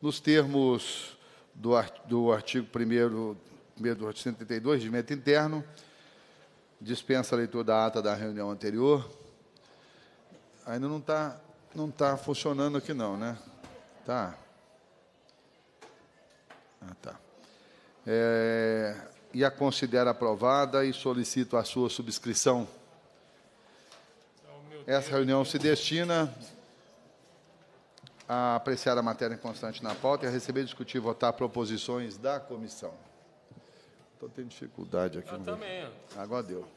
nos termos do, do artigo 1 do artigo 132, de meta interno, dispensa a leitura da ata da reunião anterior. Ainda não está não tá funcionando aqui não, né? Tá. Ah, tá. É, e a considera aprovada e solicito a sua subscrição. Essa reunião se destina a apreciar a matéria em constante na pauta e a receber, discutir e votar proposições da comissão. Estou tendo dificuldade aqui. Eu também. Agora deu.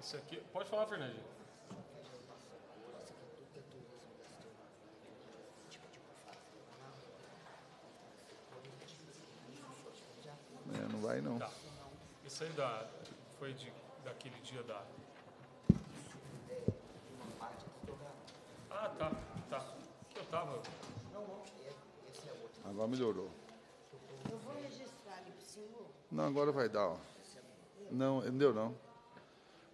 Isso aqui. Pode falar, Fernandinho. É, não vai não. Tá. Isso aí da, foi de, daquele dia da. Ah, tá, tá. Eu tava. Agora melhorou. Eu vou registrar ali para o senhor. Não, agora vai dar. Ó. Não, não deu não.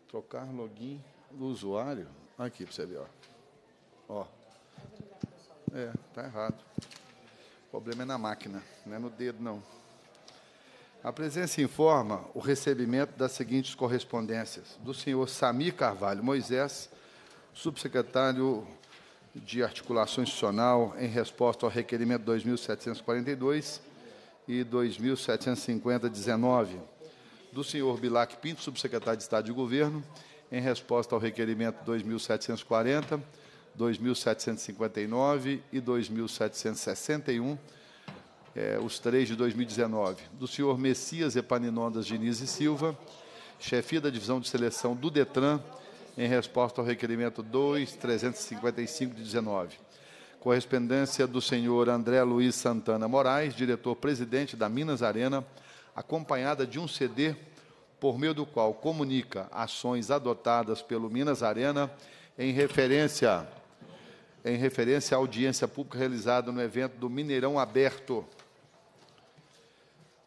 Trocar login do usuário. Aqui para você ver, ó. Ó. É, tá errado. O problema é na máquina, não é no dedo não. A presença informa o recebimento das seguintes correspondências: do senhor Samir Carvalho Moisés, subsecretário de Articulação Institucional, em resposta ao requerimento 2742 e 2750-19, do senhor Bilac Pinto, subsecretário de Estado de Governo, em resposta ao requerimento 2740, 2759 e 2761, é, os três de 2019, do senhor Messias Epaninondas Diniz e Silva, chefia da divisão de seleção do DETRAN, em resposta ao requerimento 2355 de 19. Correspondência do senhor André Luiz Santana Moraes, diretor-presidente da Minas Arena, acompanhada de um CD por meio do qual comunica ações adotadas pelo Minas Arena em referência em referência à audiência pública realizada no evento do Mineirão Aberto.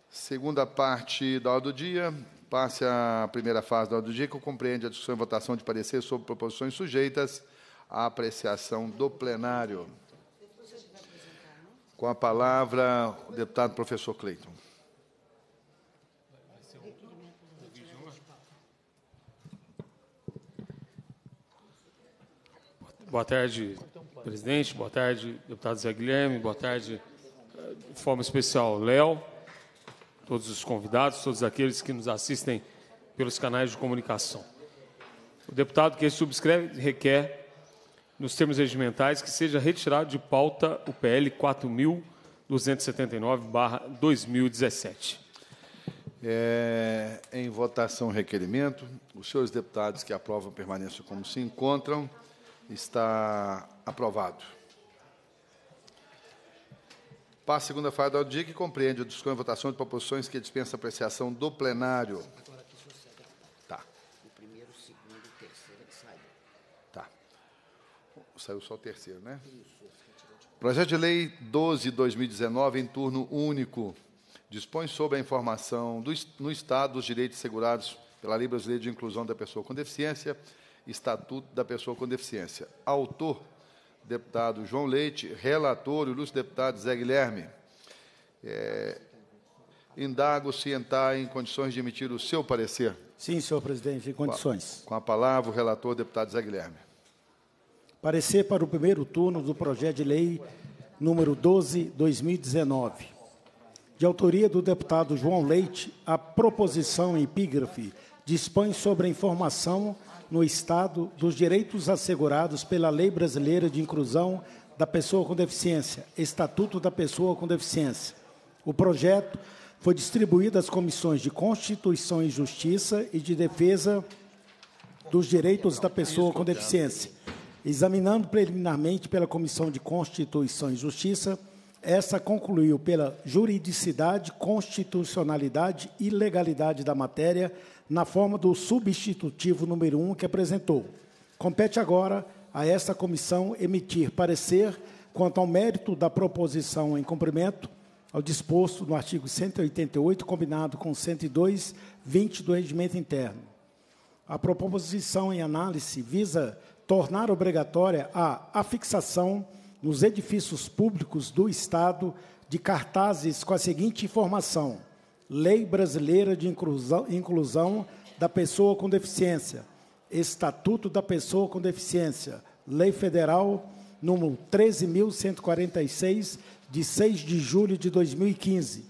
Segunda parte da ordem do dia, passe à primeira fase da ordem do dia, que compreende a discussão e votação de parecer sobre proposições sujeitas à apreciação do plenário. Com a palavra, o deputado professor Cleiton. Boa tarde, presidente. Boa tarde, deputado Zé Guilherme. Boa tarde, de forma especial, Léo, todos os convidados, todos aqueles que nos assistem pelos canais de comunicação. O deputado que subscreve requer, nos termos regimentais, que seja retirado de pauta o PL 4.279-2017. É, em votação, requerimento. Os senhores deputados que aprovam a permanência como se encontram. Está aprovado. Passa a segunda fase do dia, que compreende a discussão e votação de proposições que dispensa a apreciação do plenário. Tá. O primeiro, o segundo, o terceiro, ele saiu. Tá. Saiu só o terceiro, né? Projeto de Lei 12-2019, em turno único, dispõe sobre a informação do, no Estado dos direitos assegurados pela Lei Brasileira de Inclusão da Pessoa com Deficiência, Estatuto da Pessoa com Deficiência. Autor, deputado João Leite. Relator, o ilustre deputado Zé Guilherme. É, indago se entrar em condições de emitir o seu parecer. Sim, senhor presidente, em condições. Com a palavra, o relator, deputado Zé Guilherme. Parecer para o primeiro turno do projeto de lei número 12/2019. De autoria do deputado João Leite, a proposição em epígrafe dispõe sobre a informação no Estado dos direitos assegurados pela Lei Brasileira de Inclusão da Pessoa com Deficiência, Estatuto da Pessoa com Deficiência. O projeto foi distribuído às comissões de Constituição e Justiça e de Defesa dos Direitos da Pessoa com Deficiência. Examinando preliminarmente pela Comissão de Constituição e Justiça, essa concluiu pela juridicidade, constitucionalidade e legalidade da matéria, na forma do substitutivo número 1 um que apresentou. Compete agora a esta comissão emitir parecer quanto ao mérito da proposição em cumprimento ao disposto no artigo 188, combinado com 102, 20 do regimento interno. A proposição em análise visa tornar obrigatória a afixação nos edifícios públicos do Estado de cartazes com a seguinte informação: Lei Brasileira de Inclusão, Inclusão da Pessoa com Deficiência, Estatuto da Pessoa com Deficiência, Lei Federal número 13.146, de 6 de julho de 2015,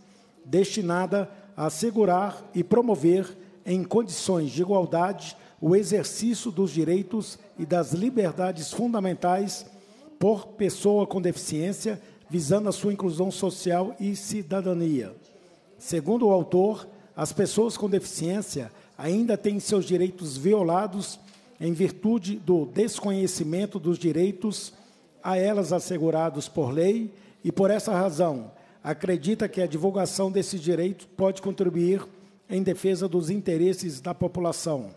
destinada a assegurar e promover, em condições de igualdade, o exercício dos direitos e das liberdades fundamentais por pessoa com deficiência, visando a sua inclusão social e cidadania. Segundo o autor, as pessoas com deficiência ainda têm seus direitos violados em virtude do desconhecimento dos direitos a elas assegurados por lei e, por essa razão, acredita que a divulgação desses direitos pode contribuir em defesa dos interesses da população.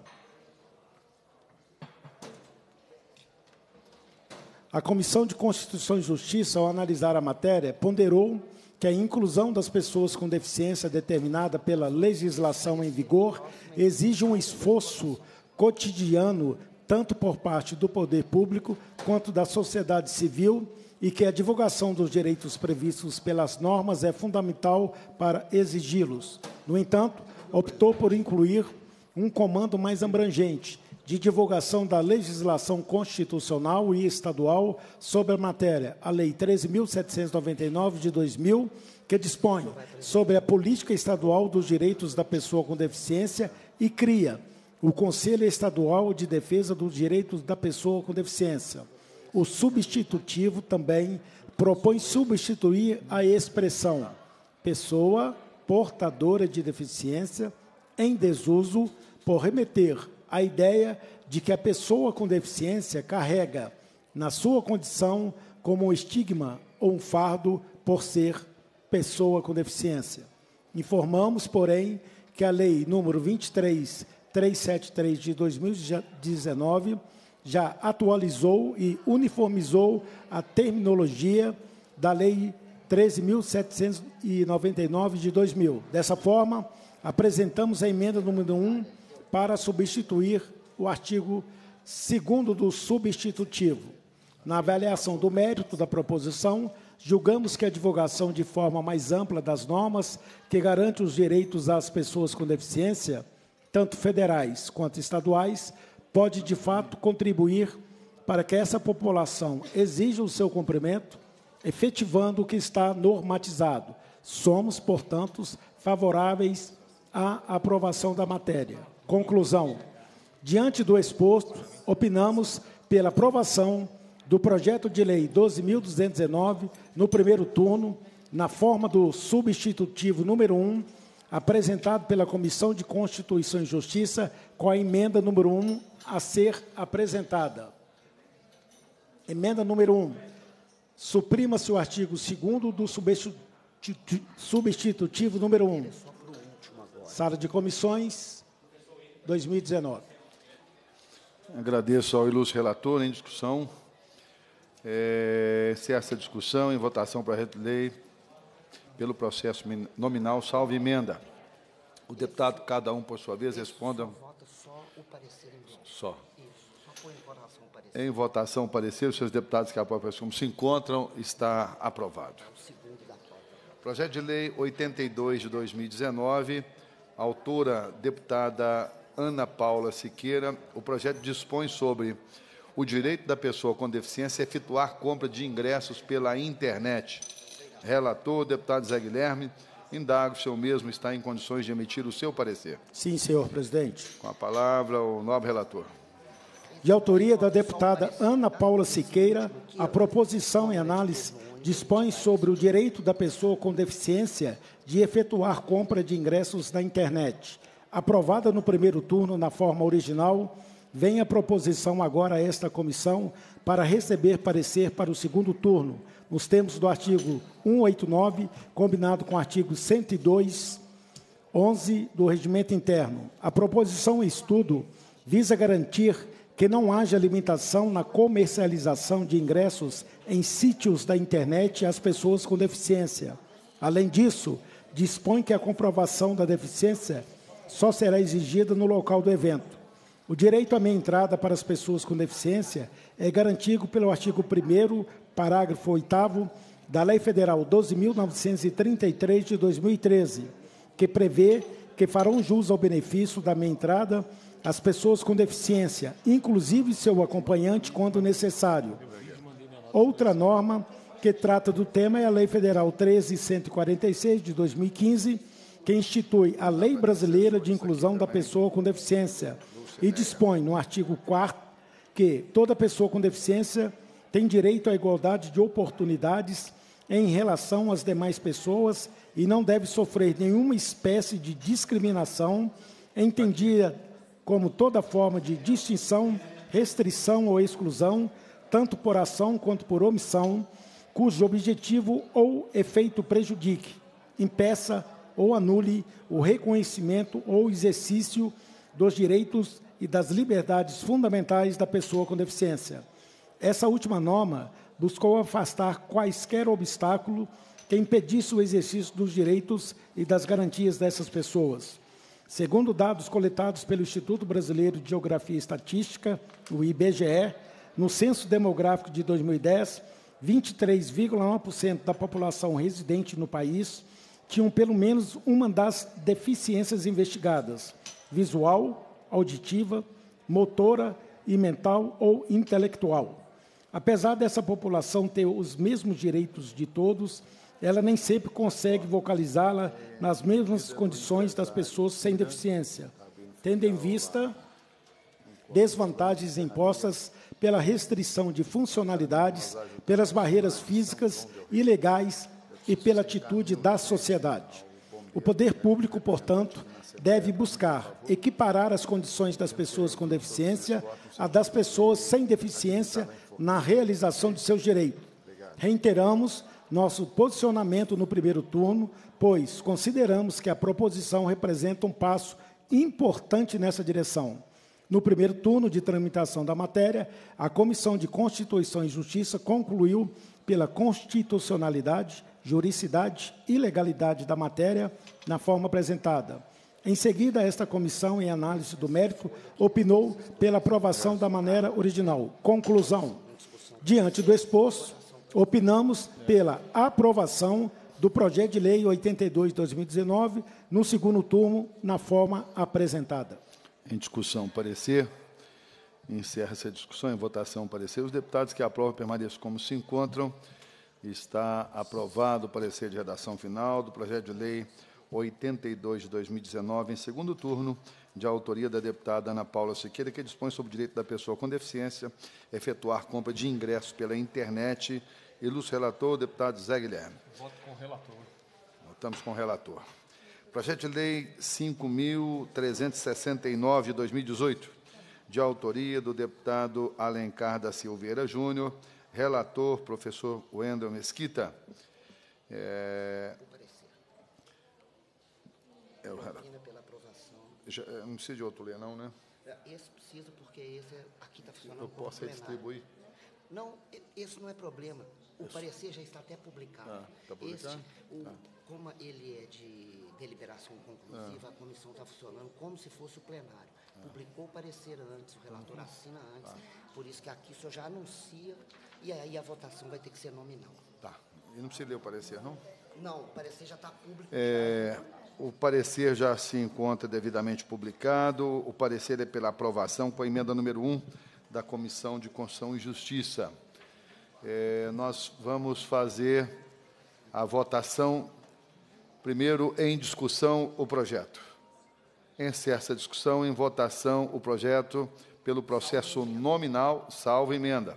A Comissão de Constituição e Justiça, ao analisar a matéria, ponderou que a inclusão das pessoas com deficiência determinada pela legislação em vigor exige um esforço cotidiano, tanto por parte do poder público quanto da sociedade civil, e que a divulgação dos direitos previstos pelas normas é fundamental para exigi-los. No entanto, optou por incluir um comando mais abrangente, de divulgação da legislação constitucional e estadual sobre a matéria, a Lei 13.799 de 2000, que dispõe sobre a política estadual dos direitos da pessoa com deficiência e cria o Conselho Estadual de Defesa dos Direitos da Pessoa com Deficiência. O substitutivo também propõe substituir a expressão pessoa portadora de deficiência em desuso por remeter a ideia de que a pessoa com deficiência carrega, na sua condição, como um estigma ou um fardo por ser pessoa com deficiência. Informamos, porém, que a Lei número 23373 de 2019 já atualizou e uniformizou a terminologia da Lei 13.799 de 2000. Dessa forma, apresentamos a emenda número 1 para substituir o artigo 2 do substitutivo. Na avaliação do mérito da proposição, julgamos que a divulgação de forma mais ampla das normas que garante os direitos às pessoas com deficiência, tanto federais quanto estaduais, pode de fato contribuir para que essa população exija o seu cumprimento, efetivando o que está normatizado. Somos, portanto, favoráveis à aprovação da matéria. Conclusão. Diante do exposto, opinamos pela aprovação do projeto de lei 12.219 no primeiro turno, na forma do substitutivo número 1, apresentado pela Comissão de Constituição e Justiça, com a emenda número 1 a ser apresentada. Emenda número 1. Suprima-se o artigo 2 do substitutivo número 1. Sala de comissões. 2019. Agradeço ao ilustre relator em discussão. É, se essa discussão em votação para a lei pelo processo nominal, salve emenda. O deputado, cada um por sua vez, responda. Só o parecer em Só. Só em votação parecer. Em votação parecer, os seus deputados que apoiam como se encontram, está aprovado. Projeto de lei 82 de 2019, autora deputada Ana Paula Siqueira, o projeto dispõe sobre o direito da pessoa com deficiência a efetuar compra de ingressos pela internet. Relator, deputado Zé Guilherme, indago se o mesmo está em condições de emitir o seu parecer. Sim, senhor presidente. Com a palavra, o nobre relator. De autoria da deputada Ana Paula Siqueira, a proposição em análise dispõe sobre o direito da pessoa com deficiência de efetuar compra de ingressos na internet aprovada no primeiro turno na forma original, vem a proposição agora a esta comissão para receber parecer para o segundo turno, nos termos do artigo 189, combinado com o artigo 102, 11 do Regimento Interno. A proposição em estudo visa garantir que não haja limitação na comercialização de ingressos em sítios da internet às pessoas com deficiência. Além disso, dispõe que a comprovação da deficiência só será exigida no local do evento. O direito à meia entrada para as pessoas com deficiência é garantido pelo artigo 1 parágrafo 8 da Lei Federal 12.933 de 2013, que prevê que farão jus ao benefício da meia entrada às pessoas com deficiência, inclusive seu acompanhante, quando necessário. Outra norma que trata do tema é a Lei Federal 13.146 de 2015, que institui a Lei Brasileira de Inclusão da Pessoa com Deficiência e dispõe, no artigo 4 que toda pessoa com deficiência tem direito à igualdade de oportunidades em relação às demais pessoas e não deve sofrer nenhuma espécie de discriminação, entendida como toda forma de distinção, restrição ou exclusão, tanto por ação quanto por omissão, cujo objetivo ou efeito prejudique, impeça ou anule o reconhecimento ou exercício dos direitos e das liberdades fundamentais da pessoa com deficiência. Essa última norma buscou afastar quaisquer obstáculo que impedisse o exercício dos direitos e das garantias dessas pessoas. Segundo dados coletados pelo Instituto Brasileiro de Geografia e Estatística, o IBGE, no censo demográfico de 2010, 23,1% da população residente no país tinham pelo menos uma das deficiências investigadas: visual, auditiva, motora e mental ou intelectual. Apesar dessa população ter os mesmos direitos de todos, ela nem sempre consegue vocalizá-la nas mesmas condições das pessoas sem deficiência, tendo em vista desvantagens impostas pela restrição de funcionalidades, pelas barreiras físicas e legais e pela atitude da sociedade. O poder público, portanto, deve buscar equiparar as condições das pessoas com deficiência a das pessoas sem deficiência na realização de seus direitos. Reiteramos nosso posicionamento no primeiro turno, pois consideramos que a proposição representa um passo importante nessa direção. No primeiro turno de tramitação da matéria, a Comissão de Constituição e Justiça concluiu pela constitucionalidade, juridicidade e legalidade da matéria na forma apresentada. Em seguida, esta comissão, em análise do mérito, opinou pela aprovação da maneira original. Conclusão. Diante do exposto, opinamos pela aprovação do projeto de lei 82 de 2019 no segundo turno na forma apresentada. Em discussão, parecer. Encerra-se a discussão. Em votação, parecer. Os deputados que aprovam permaneçam como se encontram. Está aprovado o parecer de redação final do projeto de lei 82 de 2019, em segundo turno, de autoria da deputada Ana Paula Siqueira, que dispõe sobre o direito da pessoa com deficiência efetuar compra de ingressos pela internet Ilustre relator, deputado Zé Guilherme. Voto com o relator. Votamos com o relator. Projeto de Lei 5.369 de 2018, de autoria do deputado Alencar da Silveira Júnior, relator, professor Wendel Mesquita. É, é o. Já, é, não precisa de outro ler, não, né? Esse precisa, porque esse é, aqui está funcionando. Eu posso distribuir? Não, esse não é problema. O parecer já está até publicado. Ah, tá publicado? Este, o, ah. Como ele é de deliberação conclusiva, ah. a comissão está funcionando como se fosse o plenário. Ah. Publicou o parecer antes, o relator uhum. assina antes. Ah. Por isso que aqui o senhor já anuncia e aí a votação vai ter que ser nominal. Tá. E não precisa ler o parecer, não? Não, o parecer já está público. É, o parecer já se encontra devidamente publicado. O parecer é pela aprovação com a emenda número 1 da Comissão de Constituição e Justiça. É, nós vamos fazer a votação, primeiro em discussão, o projeto. Encerra essa discussão, em votação, o projeto pelo processo nominal, salvo emenda.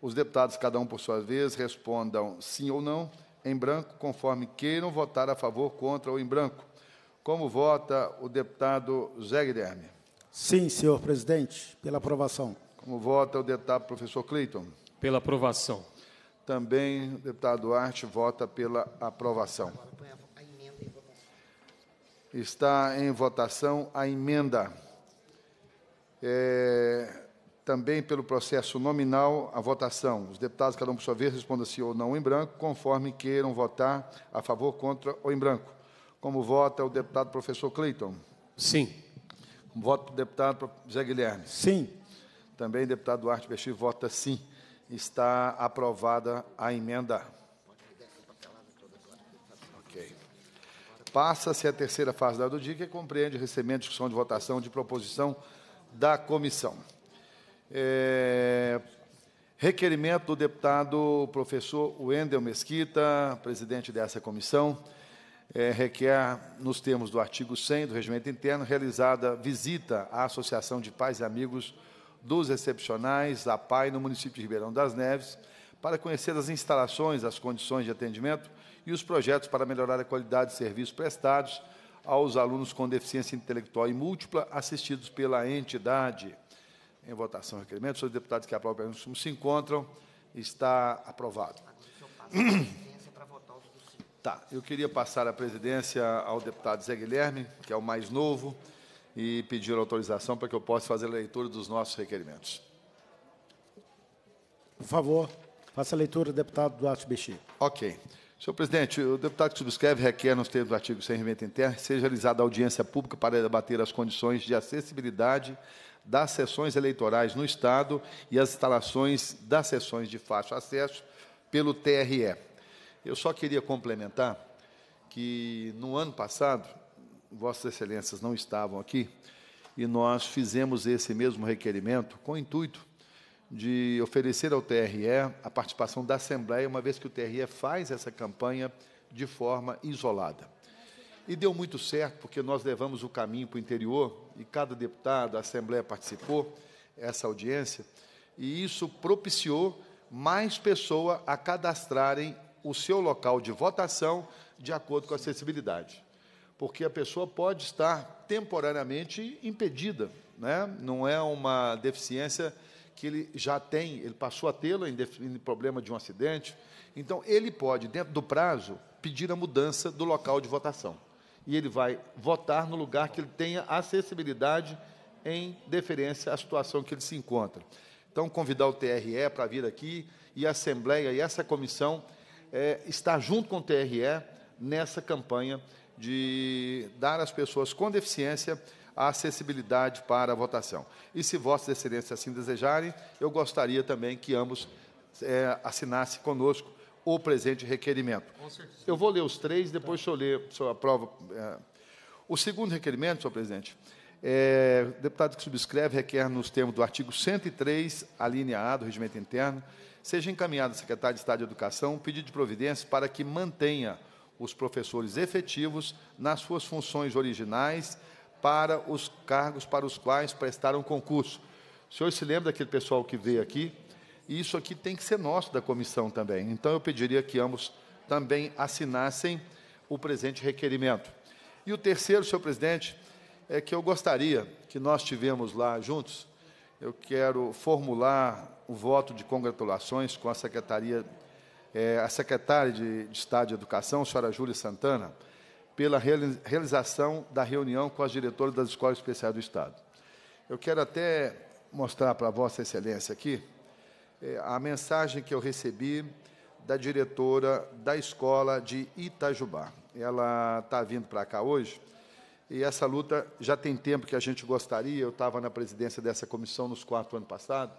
Os deputados, cada um por sua vez, respondam sim ou não, em branco, conforme queiram votar a favor, contra ou em branco. Como vota o deputado Zé Guilherme? Sim, senhor presidente, pela aprovação. Como vota o deputado professor Cleiton? Pela aprovação. Também o deputado Duarte vota pela aprovação. Está em votação a emenda. É, também pelo processo nominal, a votação. Os deputados, cada um por sua vez, respondam sim ou não em branco, conforme queiram votar a favor, contra ou em branco. Como vota o deputado professor Cleiton? Sim. Como vota o deputado Zé Guilherme? Sim. Também deputado Duarte Bexir vota sim. Está aprovada a emenda. Ok. Passa-se a terceira fase da do dia, que compreende recebimento, discussão de votação de proposição da comissão. É, requerimento do deputado professor Wendel Mesquita, presidente dessa comissão, é, requer, nos termos do artigo 100 do Regimento Interno, realizada visita à Associação de Pais e Amigos dos Excepcionais, a PAI, no município de Ribeirão das Neves, para conhecer as instalações, as condições de atendimento e os projetos para melhorar a qualidade de serviços prestados aos alunos com deficiência intelectual e múltipla assistidos pela entidade. Em votação, requerimento. Os deputados que aprovam se encontram. Está aprovado. Tá, eu queria passar a presidência ao deputado Zé Guilherme, que é o mais novo, e pedir autorização para que eu possa fazer a leitura dos nossos requerimentos. Por favor, faça a leitura, deputado Duarte Bexiga. Ok. Senhor presidente, o deputado que subscreve requer, nos termos do artigo 100 remeta interno, seja realizada audiência pública para debater as condições de acessibilidade das sessões eleitorais no Estado e as instalações das sessões de fácil acesso pelo TRE. Eu só queria complementar que, no ano passado, Vossas Excelências não estavam aqui, e nós fizemos esse mesmo requerimento com o intuito de oferecer ao TRE a participação da Assembleia, uma vez que o TRE faz essa campanha de forma isolada. E deu muito certo, porque nós levamos o caminho para o interior, e cada deputado, a Assembleia participou, essa audiência, e isso propiciou mais pessoas a cadastrarem o seu local de votação de acordo com a acessibilidade porque a pessoa pode estar temporariamente impedida, né? não é uma deficiência que ele já tem, ele passou a tê-la em, em problema de um acidente, então ele pode, dentro do prazo, pedir a mudança do local de votação. E ele vai votar no lugar que ele tenha acessibilidade em deferência à situação que ele se encontra. Então, convidar o TRE para vir aqui e a Assembleia e essa comissão é, estar junto com o TRE nessa campanha de dar às pessoas com deficiência a acessibilidade para a votação. E se Vossas Excelências assim desejarem, eu gostaria também que ambos é, assinassem conosco o presente requerimento. Eu vou ler os três, depois o senhor lê, o senhor aprova. É. O segundo requerimento, senhor presidente, é, o deputado que subscreve requer, nos termos do artigo 103, a linha A do regimento interno, seja encaminhado ao secretário de Estado de Educação um pedido de providência para que mantenha os professores efetivos nas suas funções originais para os cargos para os quais prestaram concurso. O senhor se lembra daquele pessoal que veio aqui? E isso aqui tem que ser nosso da comissão também. Então, eu pediria que ambos também assinassem o presente requerimento. E o terceiro, senhor presidente, é que eu gostaria que nós tivemos lá juntos, eu quero formular o voto de congratulações com a Secretaria é, a secretária de, de, Estado de Educação, senhora Júlia Santana, pela realização da reunião com as diretoras das escolas especiais do Estado. Eu quero até mostrar para Vossa Excelência aqui a mensagem que eu recebi da diretora da escola de Itajubá. Ela está vindo para cá hoje e essa luta já tem tempo que a gente gostaria. Eu estava na presidência dessa comissão nos quatro anos passados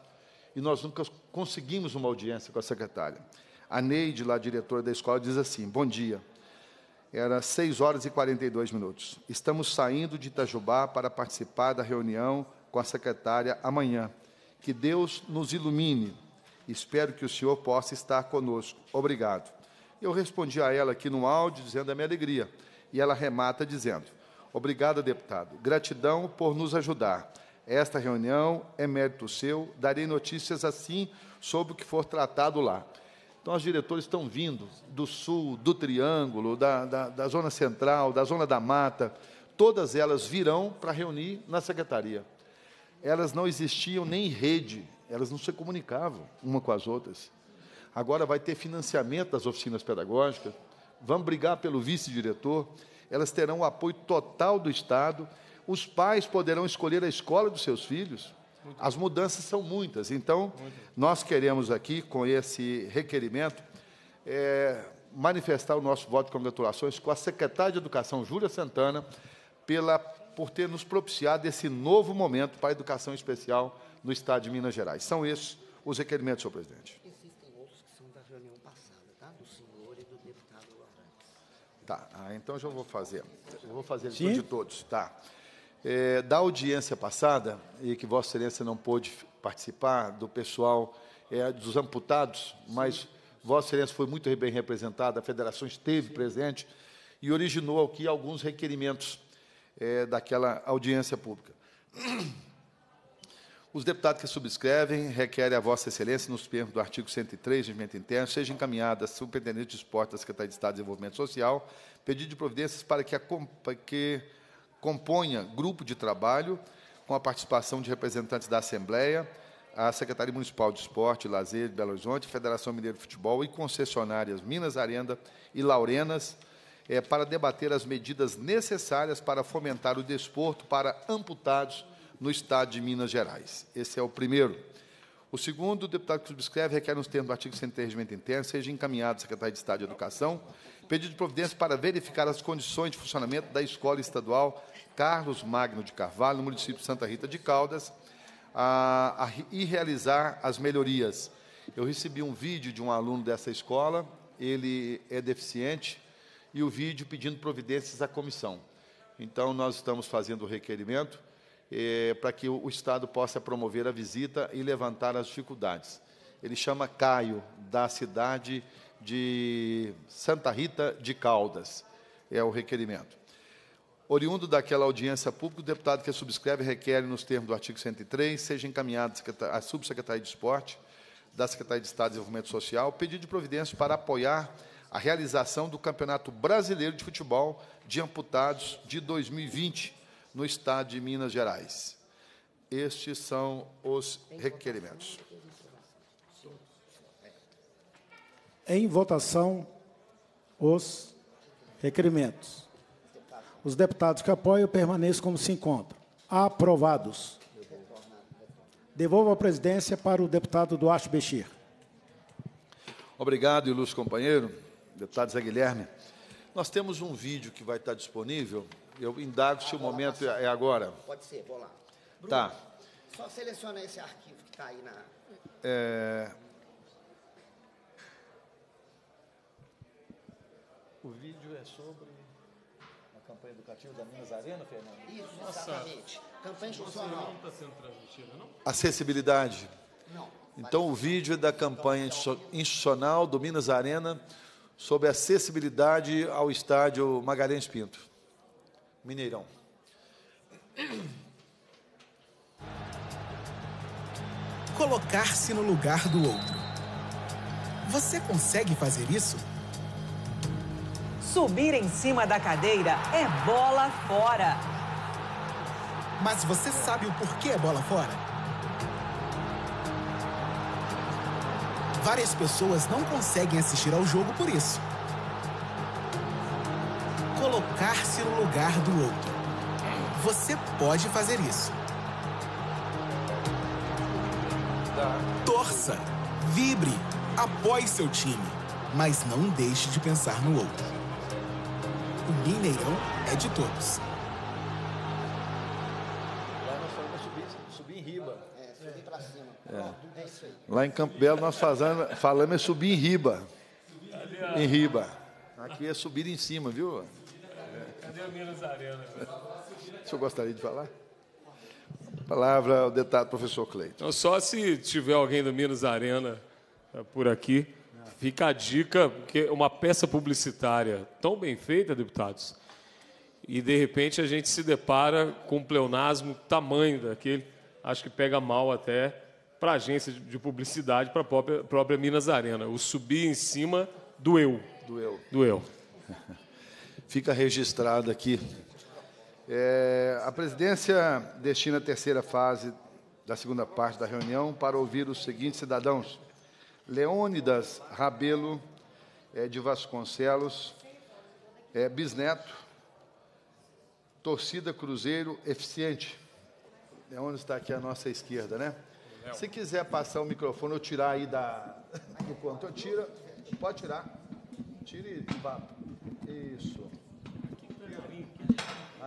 e nós nunca conseguimos uma audiência com a secretária. A Neide, lá diretora da escola, diz assim: Bom dia. Era 6 horas e 42 minutos. Estamos saindo de Itajubá para participar da reunião com a secretária amanhã. Que Deus nos ilumine. Espero que o senhor possa estar conosco. Obrigado. Eu respondi a ela aqui no áudio, dizendo a minha alegria. E ela remata dizendo: Obrigado, deputado. Gratidão por nos ajudar. Esta reunião é mérito seu. Darei notícias assim sobre o que for tratado lá. Então, os diretores estão vindo do sul, do Triângulo, da, da, da Zona Central, da Zona da Mata, todas elas virão para reunir na secretaria. Elas não existiam nem em rede, elas não se comunicavam uma com as outras. Agora vai ter financiamento das oficinas pedagógicas, vamos brigar pelo vice-diretor, elas terão o apoio total do Estado, os pais poderão escolher a escola dos seus filhos, as mudanças são muitas. Então, nós queremos aqui, com esse requerimento, é, manifestar o nosso voto de congratulações com a secretária de Educação, Júlia Santana, pela, por ter nos propiciado esse novo momento para a educação especial no Estado de Minas Gerais. São esses os requerimentos, senhor presidente. Existem outros que são da reunião passada, tá? do senhor e do deputado Larantes. Tá, ah, então eu já vou fazer. Eu vou fazer depois de todos. Tá. É, da audiência passada, e que Vossa Excelência não pôde participar, do pessoal é, dos amputados, mas Vossa Excelência foi muito bem representada, a federação esteve Sim. presente e originou aqui alguns requerimentos é, daquela audiência pública. Os deputados que subscrevem requerem a Vossa Excelência, nos termos do artigo 103 do Regimento Interno, seja encaminhada à Superintendente de Esportes da Secretaria de Estado de Desenvolvimento Social pedido de providências para que, acom- para que componha grupo de trabalho com a participação de representantes da Assembleia, a Secretaria Municipal de Esporte e Lazer de Belo Horizonte, Federação Mineira de Futebol e concessionárias Minas Arenda e Laurenas, eh, para debater as medidas necessárias para fomentar o desporto para amputados no Estado de Minas Gerais. Esse é o primeiro. O segundo, o deputado que subscreve requer, nos termos do artigo 103 do Regimento Interno, seja encaminhado à Secretaria de Estado de Educação pedido de providência para verificar as condições de funcionamento da Escola Estadual Carlos Magno de Carvalho, no município de Santa Rita de Caldas, a- a e realizar as melhorias. Eu recebi um vídeo de um aluno dessa escola, ele é deficiente, e o vídeo pedindo providências à comissão. Então, nós estamos fazendo o requerimento eh, para que o, Estado possa promover a visita e levantar as dificuldades. Ele chama Caio, da cidade de Santa Rita de Caldas. É o requerimento. Oriundo daquela audiência pública, o deputado que a subscreve requer, nos termos do artigo 103, seja encaminhado à Subsecretaria de Esporte da Secretaria de Estado de Desenvolvimento Social pedido de providência para apoiar a realização do Campeonato Brasileiro de Futebol de Amputados de 2020 no Estado de Minas Gerais. Estes são os requerimentos. Em votação, os requerimentos. Os deputados que apoiam permaneçam como se encontram. Aprovados. Devolvo a presidência para o deputado Duarte Bexir. Obrigado, ilustre companheiro, deputado Zé Guilherme. Nós temos um vídeo que vai estar disponível. Eu indago se o momento é agora. Pode ser, vou lá. Bruno, Tá. Só seleciona esse arquivo que está aí na. É... O vídeo é sobre a campanha educativa da Minas Arena, Fernando? Isso, exatamente. Campanha institucional. está sendo transmitida, não? Acessibilidade. Não. Então, o vídeo é da campanha institu- institucional do Minas Arena sobre acessibilidade ao estádio Magalhães Pinto. Mineirão. Colocar-se no lugar do outro. Você consegue fazer isso? Subir em cima da cadeira é bola fora. Mas você sabe o porquê é bola fora? Várias pessoas não conseguem assistir ao jogo por isso. Colocar-se no lugar do outro. Você pode fazer isso. Torça, vibre, apoie seu time, mas não deixe de pensar no outro. O Mineirão é de todos. Lá nós falamos subir, subir em riba. É, subir para cima. Pronto, é isso aí. Lá em Campo Belo nós fazendo, falamos é subir em riba. Em riba. Aqui é subir em cima, viu? Minas Arena? O senhor gostaria de falar? Palavra ao deputado professor Cleiton. Então, só se tiver alguém do Minas Arena eh, por aqui, fica a dica, porque uma peça publicitária tão bem feita, deputados, e de repente a gente se depara com um pleonasmo tamanho daquele, acho que pega mal até para a agência de- de publicidade, para a própria, própria Minas Arena. O subir em cima doeu. Doeu. Doeu. Fica registrado aqui. É, a presidência destina a terceira fase da segunda parte da reunião para ouvir os seguintes cidadãos: Leônidas Rabelo é, de Vasconcelos, é, bisneto, torcida Cruzeiro Eficiente. Leônidas está aqui à nossa esquerda, né? Se quiser passar o microfone ou tirar aí da, do controle, tira, pode tirar. Tire de papo. Isso.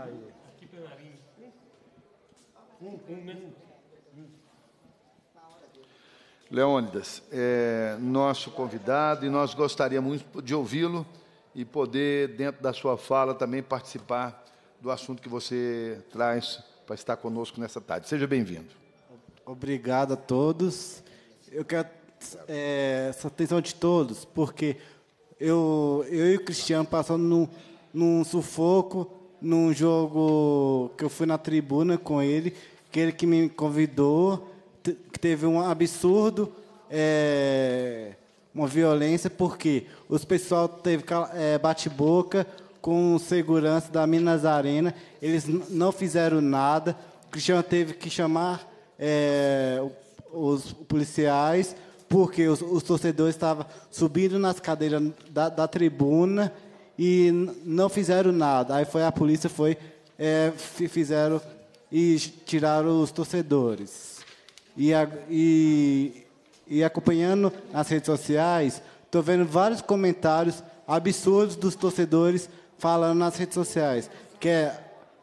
Aí. Leônidas, é nosso convidado e nós gostaríamos de ouvi-lo e poder, dentro da sua fala, também participar do assunto que você traz para estar conosco nessa tarde. Seja bem-vindo. Obrigado a todos. Eu quero é, essa atenção de todos, porque eu, eu e o Cristiano passamos num, num sufoco, num jogo que eu fui na tribuna com ele, que ele que me convidou, que teve um absurdo, é, uma violência, porque os pessoal teve é, bate-boca com segurança da Minas Arena, eles não fizeram nada, o Cristiano teve que chamar é, os policiais, porque os, os torcedores estavam subindo nas cadeiras da, da tribuna e não fizeram nada. Aí foi a polícia foi é, fizeram e tiraram os torcedores. E, a, e, e acompanhando nas redes sociais, estou vendo vários comentários absurdos dos torcedores falando nas redes sociais que é,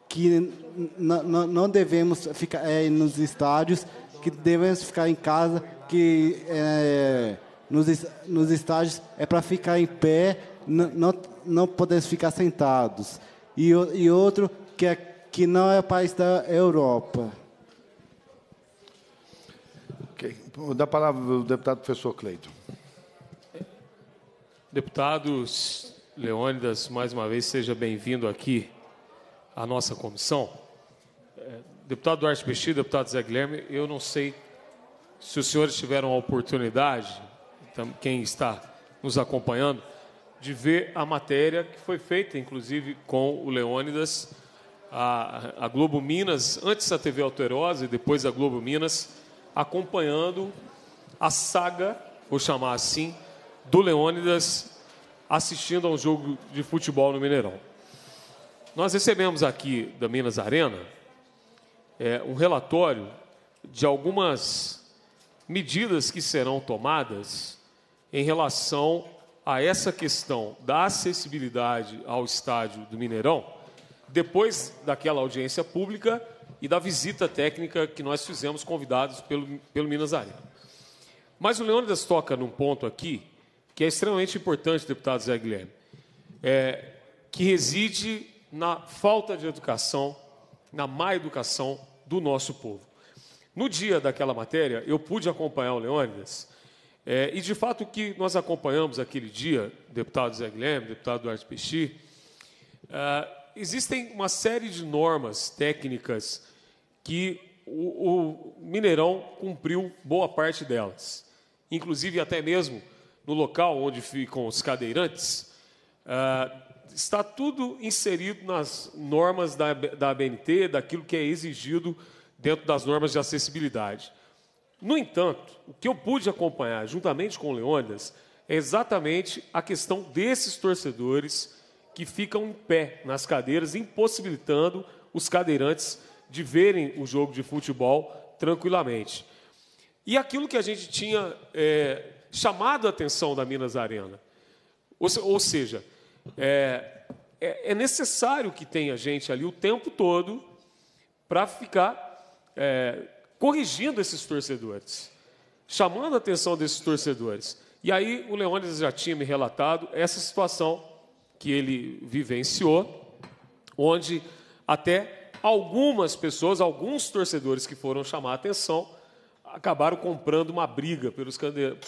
que não devemos ficar é, nos estádios, que devemos ficar em casa que é, nos, nos estágios é para ficar em pé, não, não podemos ficar sentados. E, e outro que, é, que não é país da Europa. Okay. Dá a palavra ao deputado professor Cleiton. Deputados Leônidas, mais uma vez, seja bem-vindo aqui à nossa comissão. É, deputado Duarte Peixi, deputado Zé Guilherme, eu não sei se os senhores tiveram a oportunidade, quem está nos acompanhando, de ver a matéria que foi feita, inclusive, com o Leônidas, a, a Globo Minas, antes a TV Alterosa e depois a Globo Minas, acompanhando a saga, vou chamar assim, do Leônidas assistindo a um jogo de futebol no Mineirão. Nós recebemos aqui da Minas Arena é, um relatório de algumas medidas que serão tomadas em relação a essa questão da acessibilidade ao estádio do Mineirão, depois daquela audiência pública e da visita técnica que nós fizemos convidados pelo, pelo Minas Arena. Mas o Leônidas toca num ponto aqui que é extremamente importante, deputado Zé Guilherme, é, que reside na falta de educação, na má educação do nosso povo. No dia daquela matéria, eu pude acompanhar o Leônidas, é, e de fato o que nós acompanhamos aquele dia, deputado Zé Guilherme, deputado Duarte Peixi, é, existem uma série de normas técnicas que o, o, Mineirão cumpriu boa parte delas. Inclusive, até mesmo no local onde ficam os cadeirantes, é, está tudo inserido nas normas da, da ABNT, daquilo que é exigido dentro das normas de acessibilidade. No entanto, o que eu pude acompanhar juntamente com o Leônidas é exatamente a questão desses torcedores que ficam em pé nas cadeiras, impossibilitando os cadeirantes de verem o jogo de futebol tranquilamente. E aquilo que a gente tinha é, chamado a atenção da Minas Arena, ou, ou seja, é, é, é necessário que tenha gente ali o tempo todo para ficar é, corrigindo esses torcedores, chamando a atenção desses torcedores. E aí o Leônidas já tinha me relatado essa situação que ele vivenciou, onde até algumas pessoas, alguns torcedores que foram chamar a atenção, acabaram comprando uma briga pelos,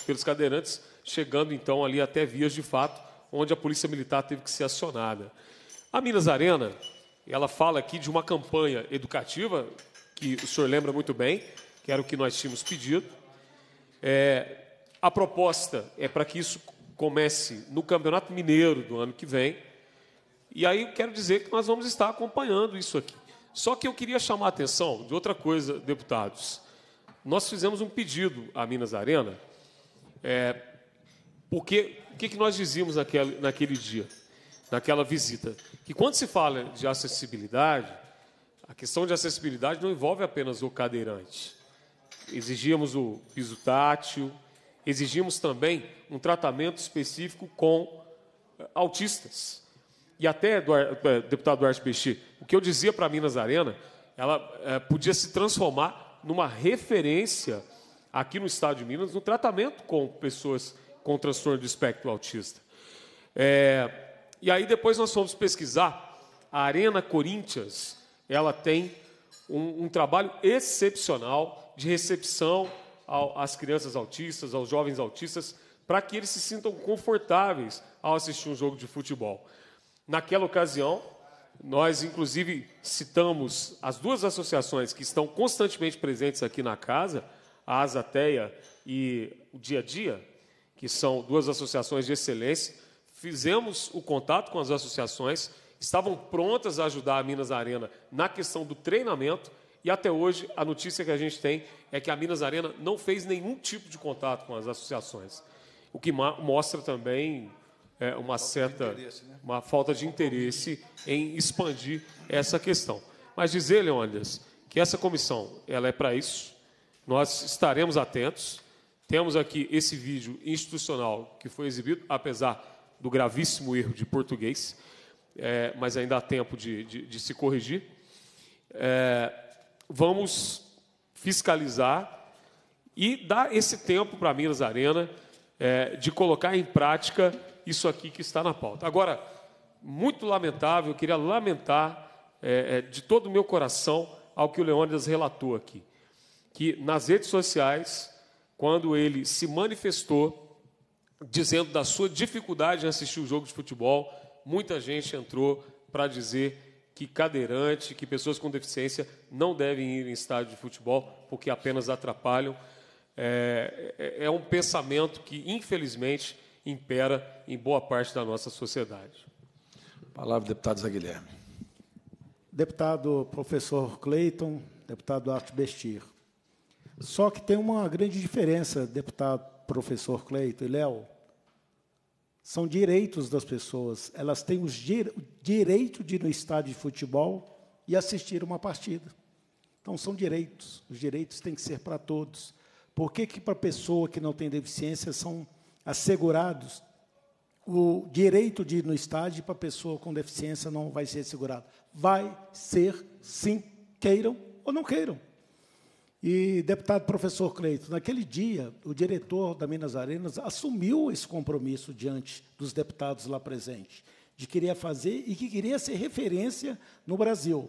pelos cadeirantes, chegando então ali até vias de fato, onde a polícia militar teve que ser acionada. A Minas Arena, ela fala aqui de uma campanha educativa que o senhor lembra muito bem, que era o que nós tínhamos pedido. É, a proposta é para que isso comece no Campeonato Mineiro do ano que vem. E aí eu quero dizer que nós vamos estar acompanhando isso aqui. Só que eu queria chamar a atenção de outra coisa, deputados. Nós fizemos um pedido à Minas Arena, é, porque o que, que nós dizíamos naquele, naquele dia, naquela visita? Que quando se fala de acessibilidade, a questão de acessibilidade não envolve apenas o cadeirante. Exigíamos o piso tátil, exigimos também um tratamento específico com eh, autistas. E até, eh, deputado Duarte Peixi, o que eu dizia para a Minas Arena, ela é, podia se transformar numa referência aqui no Estado de Minas no tratamento com pessoas com transtorno do espectro autista. É, e aí depois nós fomos pesquisar. A Arena Corinthians, ela tem um, um trabalho excepcional de recepção ao, às crianças autistas, aos jovens autistas, para que eles se sintam confortáveis ao assistir um jogo de futebol. Naquela ocasião, nós, inclusive, citamos as duas associações que estão constantemente presentes aqui na casa, a Azateia e o Dia a Dia, que são duas associações de excelência. Fizemos o contato com as associações, estavam prontas a ajudar a Minas Arena na questão do treinamento, e até hoje a notícia que a gente tem é que a Minas Arena não fez nenhum tipo de contato com as associações, o que mostra também é, uma certa né? uma falta de interesse em expandir essa questão. Mas dizer, Leônidas, que essa comissão ela é para isso. Nós estaremos atentos. Temos aqui esse vídeo institucional que foi exibido, apesar do gravíssimo erro de português, é, mas ainda há tempo de, de, de se corrigir. É, vamos fiscalizar e dar esse tempo para Minas Arena é, de colocar em prática isso aqui que está na pauta. Agora, muito lamentável, eu queria lamentar é, é, de todo o meu coração ao que o Leônidas relatou aqui, que nas redes sociais, quando ele se manifestou dizendo da sua dificuldade em assistir o jogo de futebol, muita gente entrou para dizer que cadeirante, que pessoas com deficiência não devem ir em estádio de futebol porque apenas atrapalham. É, é, é um pensamento que, infelizmente, impera em boa parte da nossa sociedade. Palavra, deputado Zé Guilherme. Deputado professor Cleiton, deputado Arte Bestir. Só que tem uma grande diferença, deputado professor Cleiton e Léo. São direitos das pessoas. Elas têm o direito de ir no estádio de futebol e assistir uma partida. Então, são direitos. Os direitos têm que ser para todos. Por que, que para a pessoa que não tem deficiência são assegurados, o direito de ir no estádio para pessoa com deficiência não vai ser assegurado. Vai ser, sim, queiram ou não queiram. E, deputado professor Cleito, naquele dia, o diretor da Minas Arenas assumiu esse compromisso diante dos deputados lá presentes, de querer fazer e que queria ser referência no Brasil.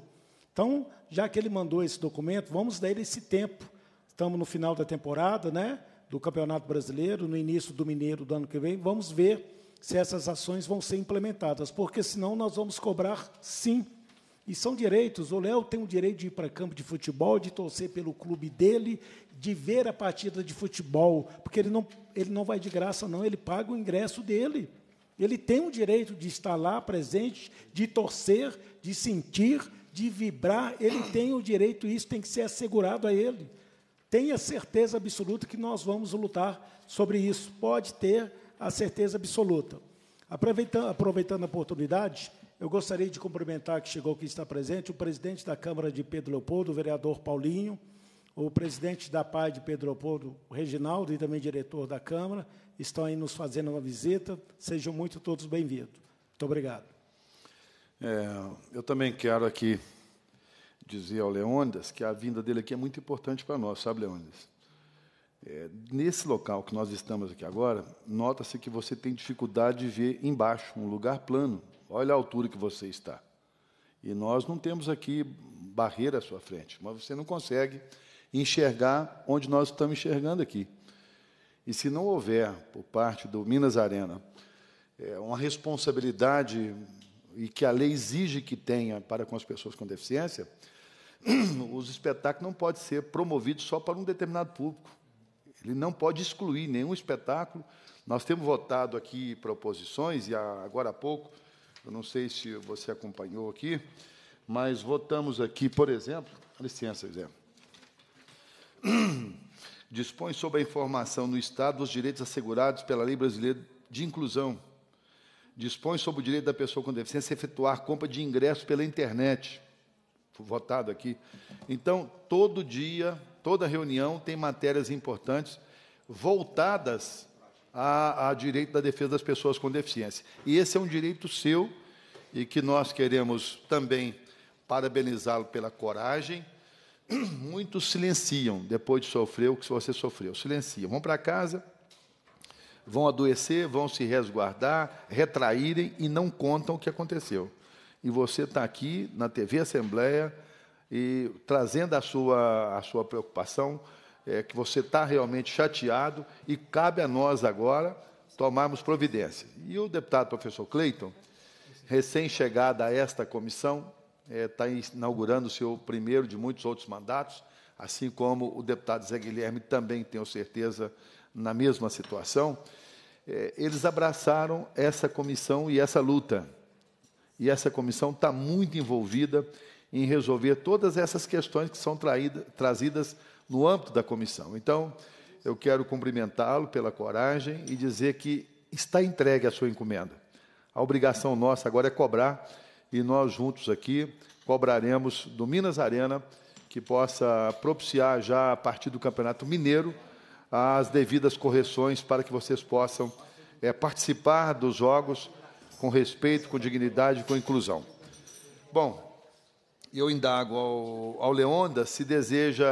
Então, já que ele mandou esse documento, vamos dar esse tempo. Estamos no final da temporada, né? do Campeonato Brasileiro, no início do Mineiro do ano que vem, vamos ver se essas ações vão ser implementadas, porque senão nós vamos cobrar sim. E são direitos. O Léo tem o direito de ir para campo de futebol, de torcer pelo clube dele, de ver a partida de futebol, porque ele não, ele não vai de graça, não, ele paga o ingresso dele. Ele tem o direito de estar lá presente, de torcer, de sentir, de vibrar, ele tem o direito, isso tem que ser assegurado a ele tenha certeza absoluta que nós vamos lutar sobre isso. Pode ter a certeza absoluta. Aproveitando, aproveitando a oportunidade, eu gostaria de cumprimentar que chegou aqui está presente o presidente da Câmara de Pedro Leopoldo, o vereador Paulinho, o presidente da PAI de Pedro Leopoldo, Reginaldo, e também diretor da Câmara, estão aí nos fazendo uma visita. Sejam muito todos bem-vindos. Muito obrigado. É, eu também quero aqui dizer ao Leônidas que a vinda dele aqui é muito importante para nós, sabe, Leônidas? É, nesse local que nós estamos aqui agora, nota-se que você tem dificuldade de ver embaixo, um lugar plano. Olha a altura que você está. E nós não temos aqui barreira à sua frente, mas você não consegue enxergar onde nós estamos enxergando aqui. E se não houver, por parte do Minas Arena, é, uma responsabilidade e que a lei exige que tenha para com as pessoas com deficiência, os espetáculos não podem ser promovidos só para um determinado público. Ele não pode excluir nenhum espetáculo. Nós temos votado aqui proposições, e agora há pouco, eu não sei se você acompanhou aqui, mas votamos aqui, por exemplo, licença, Zé. Dispõe sobre a informação no Estado dos direitos assegurados pela Lei Brasileira de Inclusão. Dispõe sobre o direito da pessoa com deficiência a efetuar compra de ingressos pela internet votado aqui. Então, todo dia, toda reunião tem matérias importantes voltadas a, a direito da defesa das pessoas com deficiência. E esse é um direito seu e que nós queremos também parabenizá-lo pela coragem muitos silenciam depois de sofrer o que você sofreu. Silenciam. Vão para casa, vão adoecer, vão se resguardar, retraírem e não contam o que aconteceu. E você está aqui na TV Assembleia e trazendo a sua, a sua preocupação, é, que você está realmente chateado e cabe a nós agora tomarmos providência. E o deputado professor Cleiton, recém-chegado a esta comissão, está é, inaugurando o seu primeiro de muitos outros mandatos, assim como o deputado Zé Guilherme também, tenho certeza, na mesma situação. É, eles abraçaram essa comissão e essa luta. E essa comissão está muito envolvida em resolver todas essas questões que são traída, trazidas no âmbito da comissão. Então, eu quero cumprimentá-lo pela coragem e dizer que está entregue a sua encomenda. A obrigação nossa agora é cobrar e nós juntos aqui cobraremos do Minas Arena que possa propiciar já a partir do Campeonato Mineiro as devidas correções para que vocês possam é, participar dos jogos com respeito, com dignidade, com inclusão. Bom, eu indago ao, ao Leonda se deseja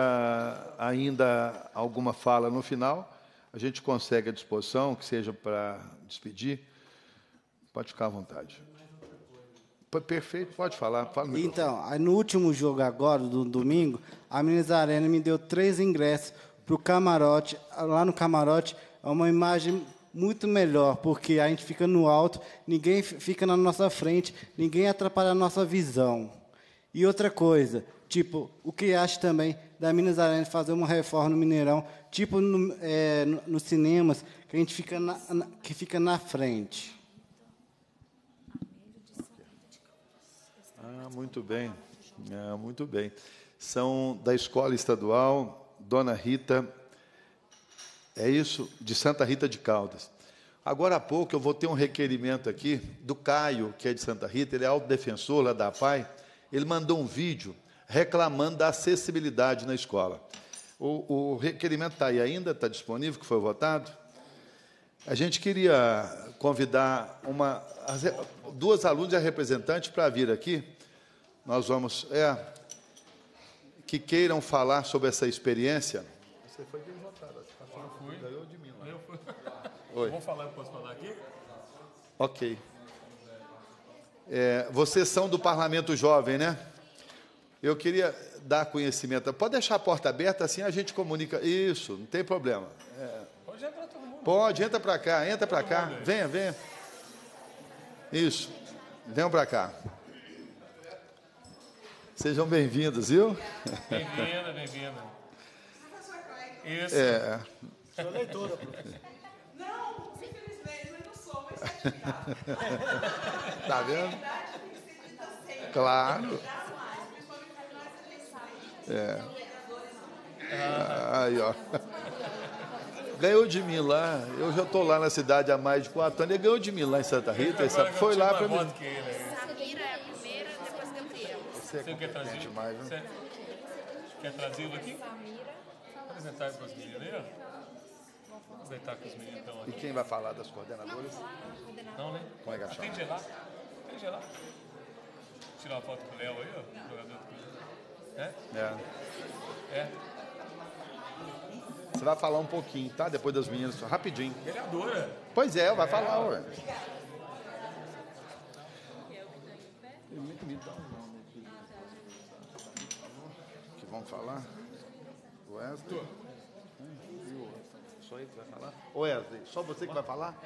ainda alguma fala no final. A gente consegue à disposição, que seja para despedir. Pode ficar à vontade. Perfeito, pode falar. Fala então, no último jogo agora, do domingo, a Minas Arena me deu três ingressos para o camarote. Lá no camarote é uma imagem muito melhor, porque a gente fica no alto, ninguém fica na nossa frente, ninguém atrapalha a nossa visão. E outra coisa, tipo, o que acha também da Minas Arena fazer uma reforma no Mineirão, tipo no, é, no, nos cinemas, que a gente fica na, na, que fica na frente. Ah, muito bem, ah, muito bem. São da escola estadual Dona Rita, é isso, de Santa Rita de Caldas. Agora há pouco eu vou ter um requerimento aqui do Caio, que é de Santa Rita, ele é autodefensor lá da APAI, ele mandou um vídeo reclamando da acessibilidade na escola. O, o requerimento está aí ainda, está disponível, que foi votado. A gente queria convidar uma, duas alunas e a representante para vir aqui. Nós vamos, é, que queiram falar sobre essa experiência. Você foi bem votado, eu fui. ganhou de mim. Lá. Eu fui. Oi. Vamos falar, eu posso falar aqui? Ok. É, vocês são do Parlamento Jovem, né? Eu queria dar conhecimento. Pode deixar a porta aberta, assim a gente comunica. Isso, não tem problema. É. Pode entrar todo mundo. Pode, entra para cá, entra para cá. Venha, venha. Isso. Venham para cá. Sejam bem-vindos, viu? Bem-vinda, bem-vinda. Isso. É. Sou leitora, professor. Não, infelizmente, eu não sou, mas Tá vendo? Claro. É. Aí, ó. Ganhou de mim lá. Eu já estou lá na cidade há mais de quatro anos. Ele ganhou de mim lá em Santa Rita. Sabe? Foi lá para mim. Samira é a primeira, depois Gabriel. Você é competente demais? Você quer trazê-lo aqui? Apresentar para os ó. Aproveitar que os meninos estão E aqui. quem vai falar das coordenadoras? Não, né? Como é que achar? Tem gelar? Tem gelar? Tirar uma foto com o Léo aí, ó. Jogador do. É? É. É. Você vai falar um pouquinho, tá? Depois das meninas, rapidinho. Vereadora. Pois é, vai falar, ué. Que vão falar? O Wesley? O outro? Só ele que vai falar? Wesley, só você que vai falar?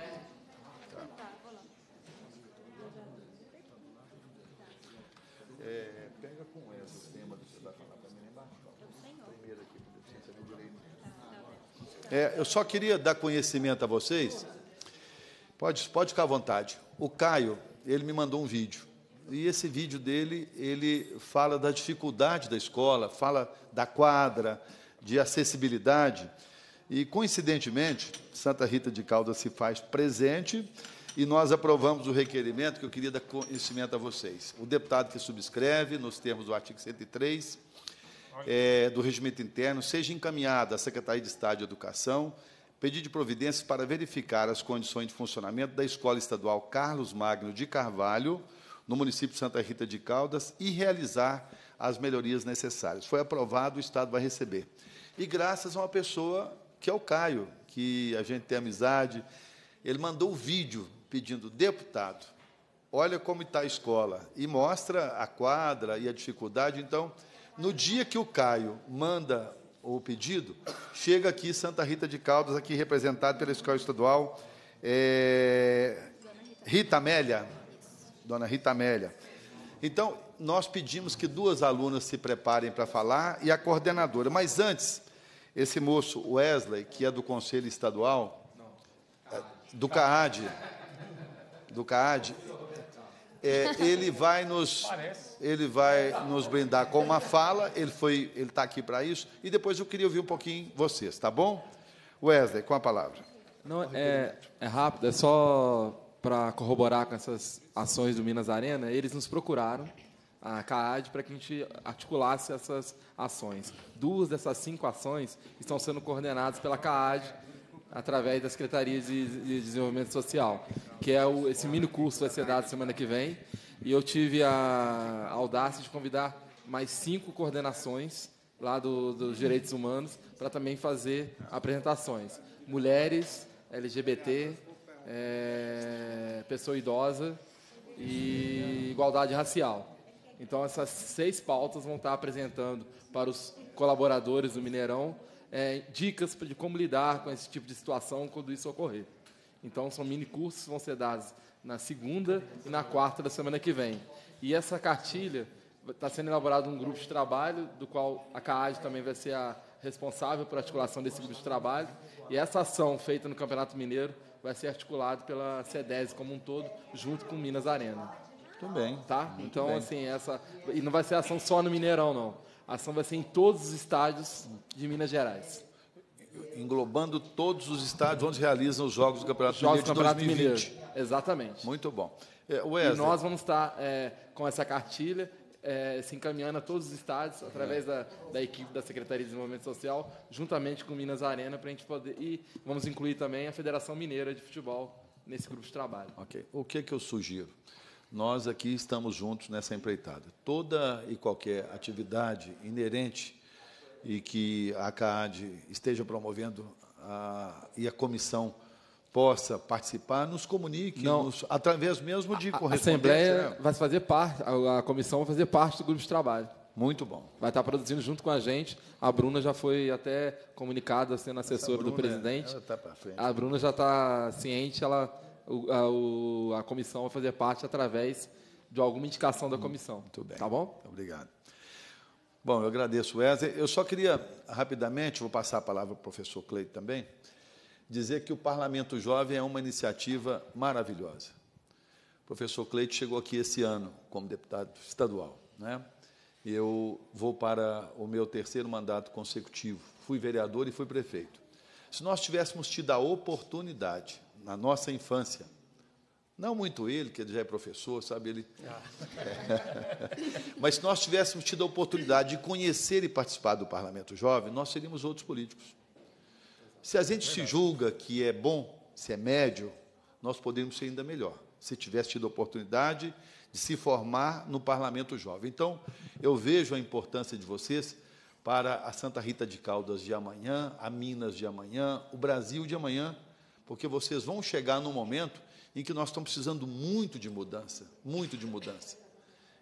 É, pega com Wesley o tema que você vai falar para mim lá embaixo. Primeiro aqui, deficiência no direito. É, eu só queria dar conhecimento a vocês. Pode, pode ficar à vontade. O Caio, ele me mandou um vídeo. E esse vídeo dele, ele fala da dificuldade da escola, fala da quadra, de acessibilidade. E, coincidentemente, Santa Rita de Caldas se faz presente e nós aprovamos o requerimento que eu queria dar conhecimento a vocês. O deputado que subscreve, nos termos do artigo 103, é, do regimento interno, seja encaminhada à Secretaria de Estado de Educação pedido de providências para verificar as condições de funcionamento da Escola Estadual Carlos Magno de Carvalho, no município de Santa Rita de Caldas e realizar as melhorias necessárias. Foi aprovado, o Estado vai receber. E graças a uma pessoa que é o Caio, que a gente tem amizade, ele mandou o vídeo pedindo, deputado, olha como está a escola, e mostra a quadra e a dificuldade. Então, no dia que o Caio manda o pedido, chega aqui Santa Rita de Caldas, aqui representado pela Escola Estadual é, Rita Amélia, dona Rita Amélia. Então, nós pedimos que duas alunas se preparem para falar e a coordenadora. Mas antes, esse moço Wesley, que é do Conselho Estadual, é, do CAAD, do CAAD, é, ele vai nos ele vai nos brindar com uma fala. Ele foi, ele está aqui para isso. E depois eu queria ouvir um pouquinho vocês, tá bom? Wesley, com a palavra. Não é, é rápido, é só para corroborar com essas ações do Minas Arena. Eles nos procuraram a CAAD para que a gente articulasse essas ações. Duas dessas cinco ações estão sendo coordenadas pela CAAD através da Secretaria de, Desenvolvimento Social, que é o, esse mini curso vai ser dado semana que vem. E eu tive a, audácia de convidar mais cinco coordenações lá do, dos direitos humanos para também fazer apresentações. Mulheres, LGBT, é, pessoa idosa e igualdade racial. Então, essas seis pautas vão estar apresentando para os colaboradores do Mineirão é, dicas de como lidar com esse tipo de situação quando isso ocorrer. Então, são mini cursos que vão ser dados na segunda e na quarta da semana que vem. E essa cartilha está sendo elaborado um grupo de trabalho, do qual a CAAD também vai ser a responsável por articulação desse grupo de trabalho. E essa ação feita no Campeonato Mineiro vai ser articulada pela CEDES como um todo, junto com Minas Arena. Bem. Tá? Muito então, bem. assim, essa. E não vai ser ação só no Mineirão, não. A ação vai ser em todos os estádios de Minas Gerais. Englobando todos os estádios onde realizam os Jogos do Campeonato Jogos Mineiro do Campeonato de 2020. Mineiro. Exatamente. Muito bom. É, E nós vamos estar é, com essa cartilha é, se encaminhando a todos os estádios através da, da equipe da Secretaria de Desenvolvimento Social, juntamente com Minas Arena, para a gente poder. E vamos incluir também a Federação Mineira de Futebol nesse grupo de trabalho. Ok. O que, que eu sugiro? Nós aqui estamos juntos nessa empreitada. Toda e qualquer atividade inerente e que a CAAD esteja promovendo a, e a comissão possa participar, nos comunique, nos- através mesmo de A correspondência. Assembleia né? vai fazer parte, a, a comissão vai fazer parte do grupo de trabalho. Muito bom. Vai estar produzindo junto com a gente. A Bruna já foi até comunicada sendo assessora do Bruna, presidente. ela tá. A Bruna já está ciente, ela, o- a, a comissão vai fazer parte através de alguma indicação da comissão. Muito bem. Tá bom? Obrigado. Bom, eu agradeço, Wesley. Eu só queria, rapidamente, vou passar a palavra para o professor Cleide também, dizer que o Parlamento Jovem é uma iniciativa maravilhosa. O professor Cleide chegou aqui esse ano como deputado estadual. Né? Eu vou para o meu terceiro mandato consecutivo. Fui vereador e fui prefeito. Se nós tivéssemos tido a oportunidade, na nossa infância, não muito ele, que ele já é professor, sabe? Ele mas se nós tivéssemos tido a oportunidade de conhecer e participar do Parlamento Jovem, nós seríamos outros políticos. Se a gente se julga que é bom, se é médio, nós poderíamos ser ainda melhor, se tivesse tido a oportunidade de se formar no Parlamento Jovem. Então, eu vejo a importância de vocês para a Santa Rita de Caldas de amanhã, a Minas de amanhã, o Brasil de amanhã, porque vocês vão chegar num momento em que nós estamos precisando muito de mudança, muito de mudança.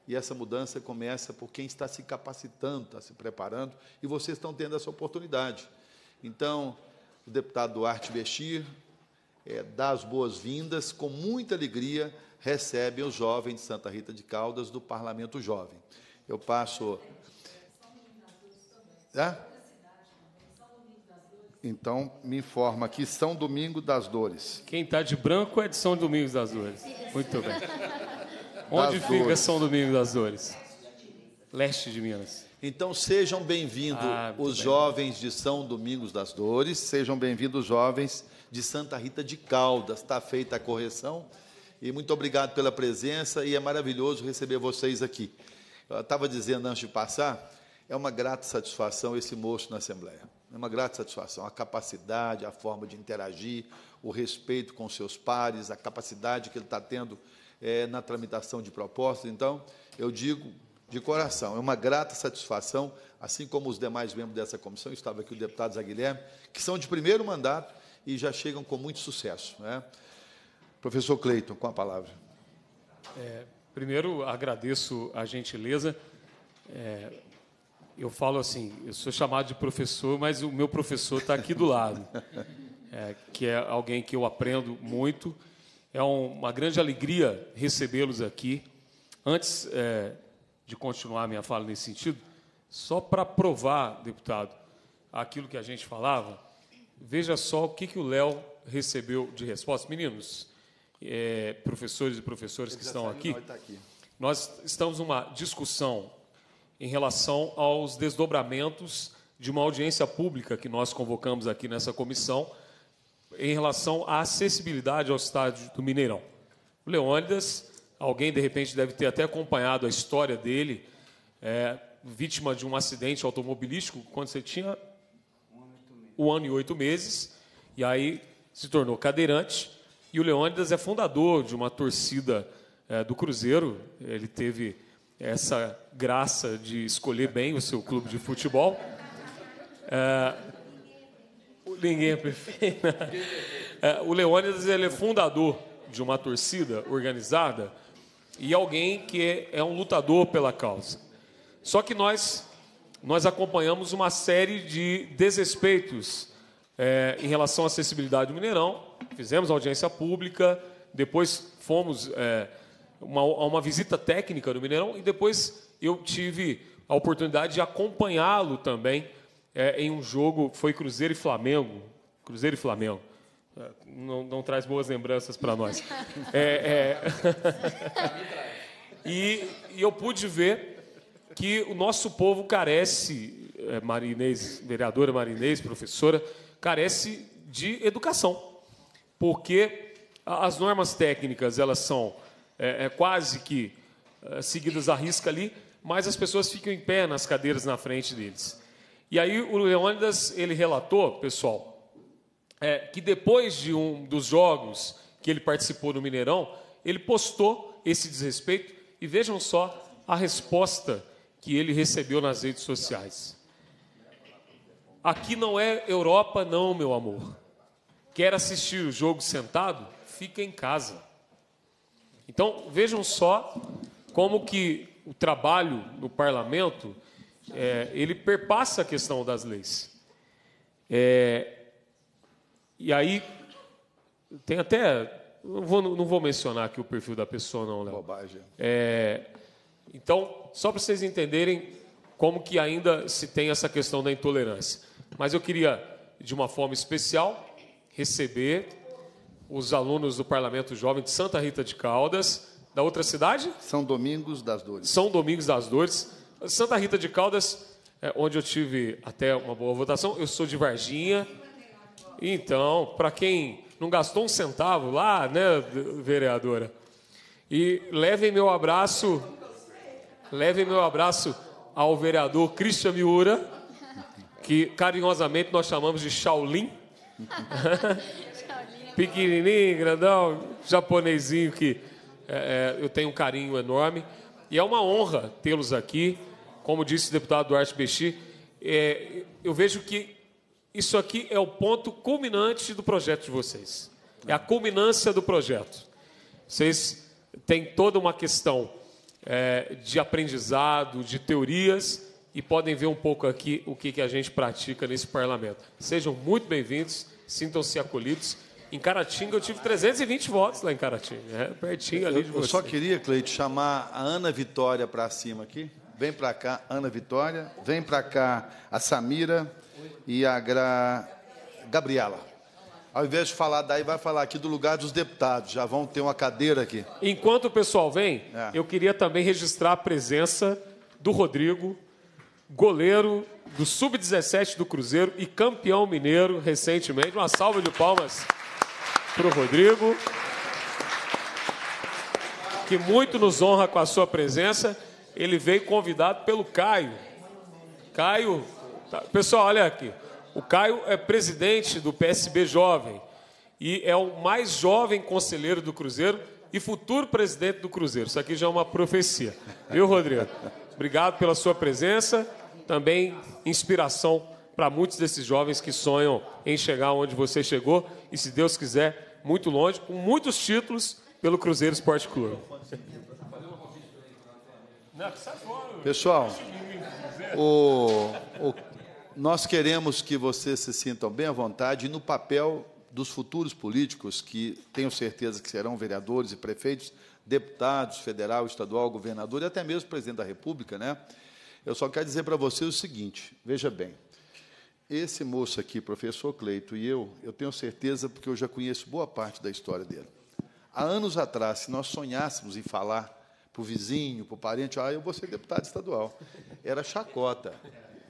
E essa mudança começa por quem está se capacitando, está se preparando, e vocês estão tendo essa oportunidade. Então, o deputado Duarte Vestir é, dá as boas-vindas, com muita alegria, recebe os jovens de Santa Rita de Caldas do Parlamento Jovem. Eu passo. Hã? Então, me informa que São Domingo das Dores. Quem está de branco é de São Domingos das Dores. Muito bem. Onde Das fica Dores. São Domingos das Dores? Leste de Minas. Então sejam bem-vindos Ah, os bem. jovens de São Domingos das Dores, sejam bem-vindos os jovens de Santa Rita de Caldas. Está feita a correção. E muito obrigado pela presença e é maravilhoso receber vocês aqui. Eu estava dizendo antes de passar, é uma grata satisfação esse moço na Assembleia. É uma grata satisfação. A capacidade, a forma de interagir, o respeito com seus pares, a capacidade que ele está tendo é, na tramitação de propostas. Então, eu digo de coração, é uma grata satisfação, assim como os demais membros dessa comissão, estava aqui o deputado Zé Guilherme, que são de primeiro mandato e já chegam com muito sucesso. Né? Professor Cleiton, com a palavra. É, primeiro, agradeço a gentileza. É, eu falo assim, eu sou chamado de professor, mas o meu professor está aqui do lado, é, que é alguém que eu aprendo muito. É um, uma grande alegria recebê-los aqui. Antes é, de continuar minha fala nesse sentido, só para provar, deputado, aquilo que a gente falava, veja só o que, que o Léo recebeu de resposta. Meninos, é, professores e professoras que estão aqui, nós estamos numa discussão em relação aos desdobramentos de uma audiência pública que nós convocamos aqui nessa comissão em relação à acessibilidade ao estádio do Mineirão. O Leônidas, alguém de repente deve ter até acompanhado a história dele, é, vítima de um acidente automobilístico quando você tinha um ano e oito meses, e aí se tornou cadeirante. E o Leônidas é fundador de uma torcida é, do Cruzeiro. Ele teve essa graça de escolher bem o seu clube de futebol. É, ninguém é perfeito. É, o Leônidas ele é fundador de uma torcida organizada e alguém que é, é um lutador pela causa. Só que nós nós acompanhamos uma série de desrespeitos é, em relação à acessibilidade do Mineirão. Fizemos audiência pública, depois fomos é, uma, a uma visita técnica no Mineirão e depois eu tive a oportunidade de acompanhá-lo também é, em um jogo, foi Cruzeiro e Flamengo. Cruzeiro e Flamengo. É, não, não traz boas lembranças para nós. É, é. e, e, eu pude ver que o nosso povo carece, é, Marinês, vereadora Marinês, professora, carece de educação. Porque as normas técnicas, elas são é, é quase que é, seguidas à risca ali, mas as pessoas ficam em pé nas cadeiras na frente deles. E aí o Leônidas ele relatou, pessoal, é, que depois de um dos jogos que ele participou no Mineirão, ele postou esse desrespeito e vejam só a resposta que ele recebeu nas redes sociais. Aqui não é Europa, não, meu amor. Quer assistir o jogo sentado? Fica em casa. Então, vejam só como que o trabalho no parlamento, é, ele perpassa a questão das leis. É, e aí, tem até... Não vou, não vou mencionar aqui o perfil da pessoa, não, Léo. Bobagem. É, então, só para vocês entenderem como que ainda se tem essa questão da intolerância. Mas eu queria, de uma forma especial, receber os alunos do Parlamento Jovem de Santa Rita de Caldas. Da outra cidade? São Domingos das Dores. São Domingos das Dores. Santa Rita de Caldas, é, onde eu tive até uma boa votação. Eu sou de Varginha. Então, para quem não gastou um centavo lá, né, vereadora? E levem meu abraço, levem meu abraço ao vereador Christian Miura, que carinhosamente nós chamamos de Shaolin. pequenininho, grandão, japonesinho que é, é, eu tenho um carinho enorme. E é uma honra tê-los aqui. Como disse o deputado Duarte Bexi, é, eu vejo que isso aqui é o ponto culminante do projeto de vocês. É a culminância do projeto. Vocês têm toda uma questão é, de aprendizado, de teorias, e podem ver um pouco aqui o que, que a gente pratica nesse parlamento. Sejam muito bem-vindos, sintam-se acolhidos. Em Caratinga eu tive 320 votos lá em Caratinga, é pertinho ali de você. Eu só queria, Cleide, chamar a Ana Vitória para cima aqui. Vem para cá, Ana Vitória. Vem para cá a Samira e a Gra... Gabriela. Ao invés de falar daí, vai falar aqui do lugar dos deputados. Já vão ter uma cadeira aqui. Enquanto o pessoal vem, é. eu queria também registrar a presença do Rodrigo, goleiro do Sub-17 do Cruzeiro e campeão mineiro recentemente. Uma salva de palmas para o Rodrigo, que muito nos honra com a sua presença. Ele veio convidado pelo Caio. Caio, tá, pessoal, olha aqui. O Caio é presidente do PSB Jovem e é o mais jovem conselheiro do Cruzeiro e futuro presidente do Cruzeiro. Isso aqui já é uma profecia. Viu, Rodrigo? Obrigado pela sua presença. Também inspiração para muitos desses jovens que sonham em chegar onde você chegou e, se Deus quiser, muito longe, com muitos títulos pelo Cruzeiro Esporte Clube. Pessoal, o, o, nós queremos que vocês se sintam bem à vontade no papel dos futuros políticos, que tenho certeza que serão vereadores e prefeitos, deputados, federal, estadual, governador e até mesmo presidente da República, né? Eu só quero dizer para vocês o seguinte: veja bem, esse moço aqui, professor Cleito, e eu, eu tenho certeza, porque eu já conheço boa parte da história dele. Há anos atrás, se nós sonhássemos em falar para o vizinho, para o parente, ah, eu vou ser deputado estadual. Era chacota.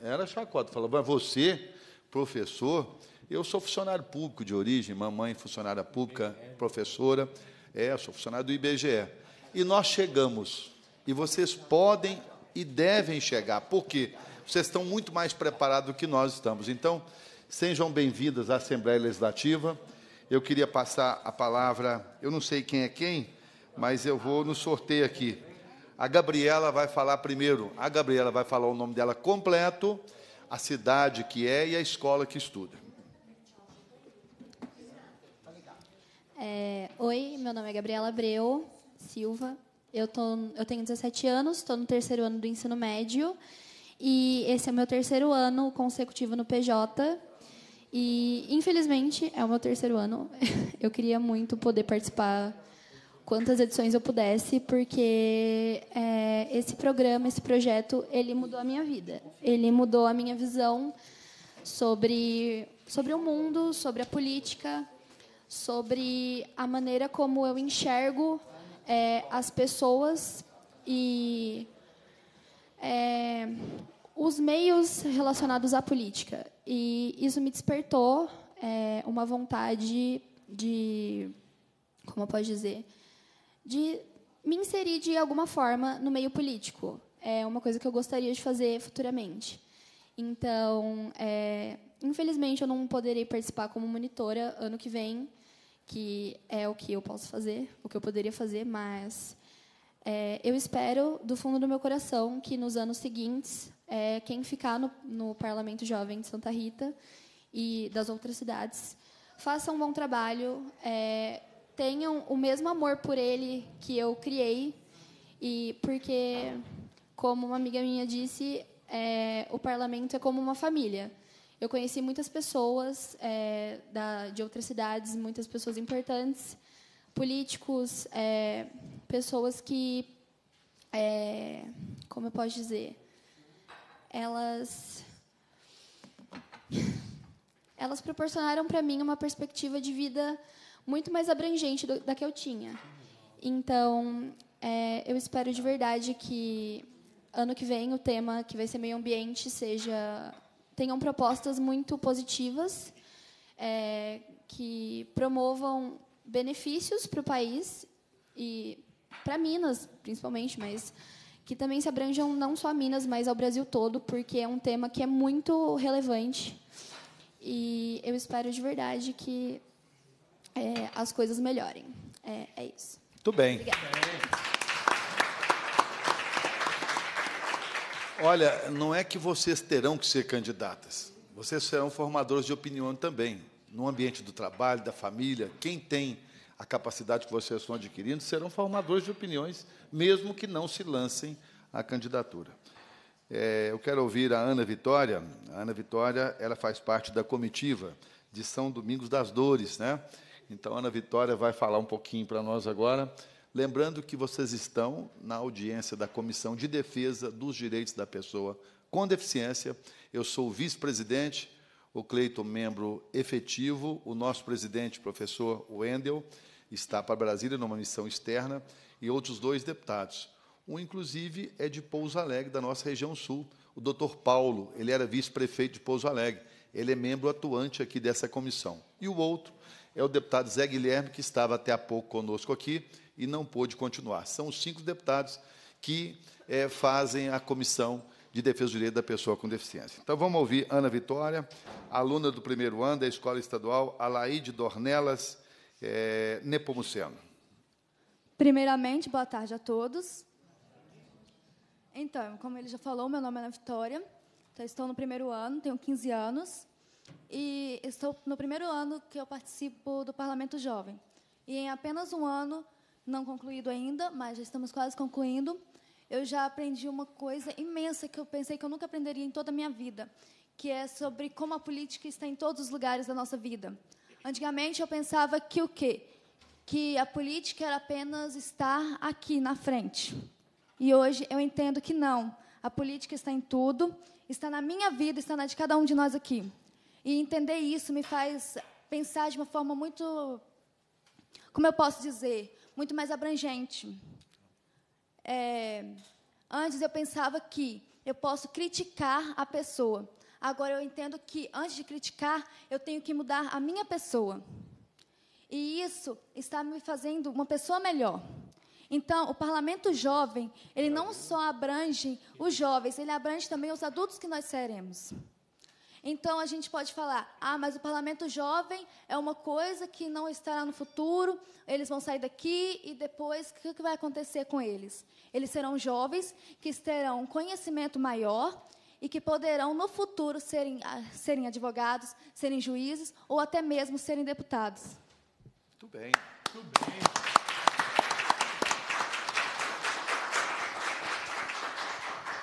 Era chacota. Falava, mas você, professor, eu sou funcionário público de origem, mamãe funcionária pública, professora, é, sou funcionário do IBGE. E nós chegamos, e vocês podem e devem chegar. Por quê? Vocês estão muito mais preparados do que nós estamos. Então, sejam bem-vindas à Assembleia Legislativa. Eu queria passar a palavra, eu não sei quem é quem, mas eu vou no sorteio aqui. A Gabriela vai falar primeiro. A Gabriela vai falar o nome dela completo, a cidade que é e a escola que estuda. É, oi, meu nome é Gabriela Abreu Silva. Eu, tô, eu tenho 17 anos, estou no terceiro ano do ensino médio. E esse é o meu terceiro ano consecutivo no PJ. E, infelizmente, é o meu terceiro ano. Eu queria muito poder participar quantas edições eu pudesse, porque é, esse programa, esse projeto, ele mudou a minha vida. Ele mudou a minha visão sobre, sobre o mundo, sobre a política, sobre a maneira como eu enxergo é, as pessoas e é, os meios relacionados à política. E isso me despertou é, uma vontade de, como eu posso dizer, de me inserir de alguma forma no meio político. É uma coisa que eu gostaria de fazer futuramente. Então, é, infelizmente, eu não poderei participar como monitora ano que vem, que é o que eu posso fazer, o que eu poderia fazer, mas é, eu espero, do fundo do meu coração, que nos anos seguintes, é, quem ficar no, no Parlamento Jovem de Santa Rita e das outras cidades faça um bom trabalho, é, tenham o mesmo amor por ele que eu criei e porque, como uma amiga minha disse, é, o parlamento é como uma família. Eu conheci muitas pessoas é, da, de outras cidades, muitas pessoas importantes, políticos, é, pessoas que, é, como eu posso dizer, elas elas proporcionaram para mim uma perspectiva de vida muito mais abrangente do, da que eu tinha. Então, é, eu espero de verdade que ano que vem o tema que vai ser meio ambiente seja tenham propostas muito positivas é, que promovam benefícios para o país e para Minas, principalmente, mas que também se abranjam não só a Minas, mas ao Brasil todo, porque é um tema que é muito relevante. E eu espero de verdade que é, as coisas melhorem. É, é isso. Muito bem. Obrigada. Olha, não é que vocês terão que ser candidatas. Vocês serão formadores de opinião também. No ambiente do trabalho, da família, quem tem a capacidade que vocês estão adquirindo serão formadores de opiniões, mesmo que não se lancem à candidatura. É, eu quero ouvir a Ana Vitória. A Ana Vitória, ela faz parte da comitiva de São Domingos das Dores, né? Então, a Ana Vitória vai falar um pouquinho para nós agora. Lembrando que vocês estão na audiência da Comissão de Defesa dos Direitos da Pessoa com Deficiência. Eu sou o vice-presidente, o Cleiton, membro efetivo, o nosso presidente, professor Wendel, está para Brasília numa missão externa, e outros dois deputados. Um, inclusive, é de Pouso Alegre, da nossa região sul, o doutor Paulo, ele era vice-prefeito de Pouso Alegre, ele é membro atuante aqui dessa comissão. E o outro é o deputado Zé Guilherme, que estava até há pouco conosco aqui e não pôde continuar. São os cinco deputados que é, fazem a comissão de defesa do direito da pessoa com deficiência. Então vamos ouvir Ana Vitória, aluna do primeiro ano da Escola Estadual Alaide Dornelas é, Nepomuceno. Primeiramente, boa tarde a todos. Então, como ele já falou, meu nome é Ana Vitória. Então, estou no primeiro ano, tenho 15 anos. E estou no primeiro ano que eu participo do Parlamento Jovem. E em apenas um ano, não concluído ainda, mas já estamos quase concluindo, eu já aprendi uma coisa imensa que eu pensei que eu nunca aprenderia em toda a minha vida, que é sobre como a política está em todos os lugares da nossa vida. Antigamente eu pensava que o quê? Que a política era apenas estar aqui na frente. E hoje eu entendo que não. A política está em tudo, está na minha vida, está na de cada um de nós aqui. E entender isso me faz pensar de uma forma muito, como eu posso dizer, muito mais abrangente. É, antes eu pensava que eu posso criticar a pessoa. Agora eu entendo que antes de criticar, eu tenho que mudar a minha pessoa. E isso está me fazendo uma pessoa melhor. Então, o parlamento jovem, ele não só abrange os jovens, ele abrange também os adultos que nós seremos. Então a gente pode falar: ah, mas o parlamento jovem é uma coisa que não estará no futuro, eles vão sair daqui e depois o que vai acontecer com eles? Eles serão jovens que terão um conhecimento maior e que poderão no futuro serem, ah, serem advogados, serem juízes ou até mesmo serem deputados. Muito bem. Muito bem.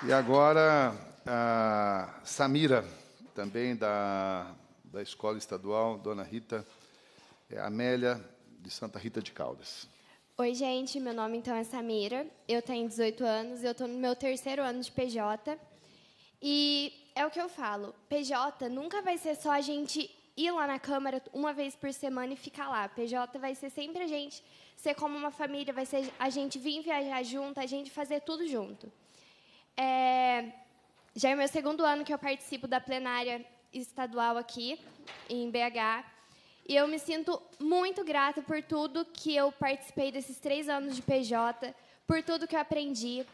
E agora, a Samira também da, da Escola Estadual, Dona Rita é Amélia, de Santa Rita de Caldas. Oi, gente, meu nome então é Samira, eu tenho 18 anos, eu estou no meu terceiro ano de PJ. E é o que eu falo, PJ nunca vai ser só a gente ir lá na Câmara uma vez por semana e ficar lá. PJ vai ser sempre a gente ser como uma família, vai ser a gente vir viajar junto, a gente fazer tudo junto. É, já é meu segundo ano que eu participo da plenária estadual aqui, em BH. E eu me sinto muito grata por tudo que eu participei desses três anos de PJ, por tudo que eu aprendi,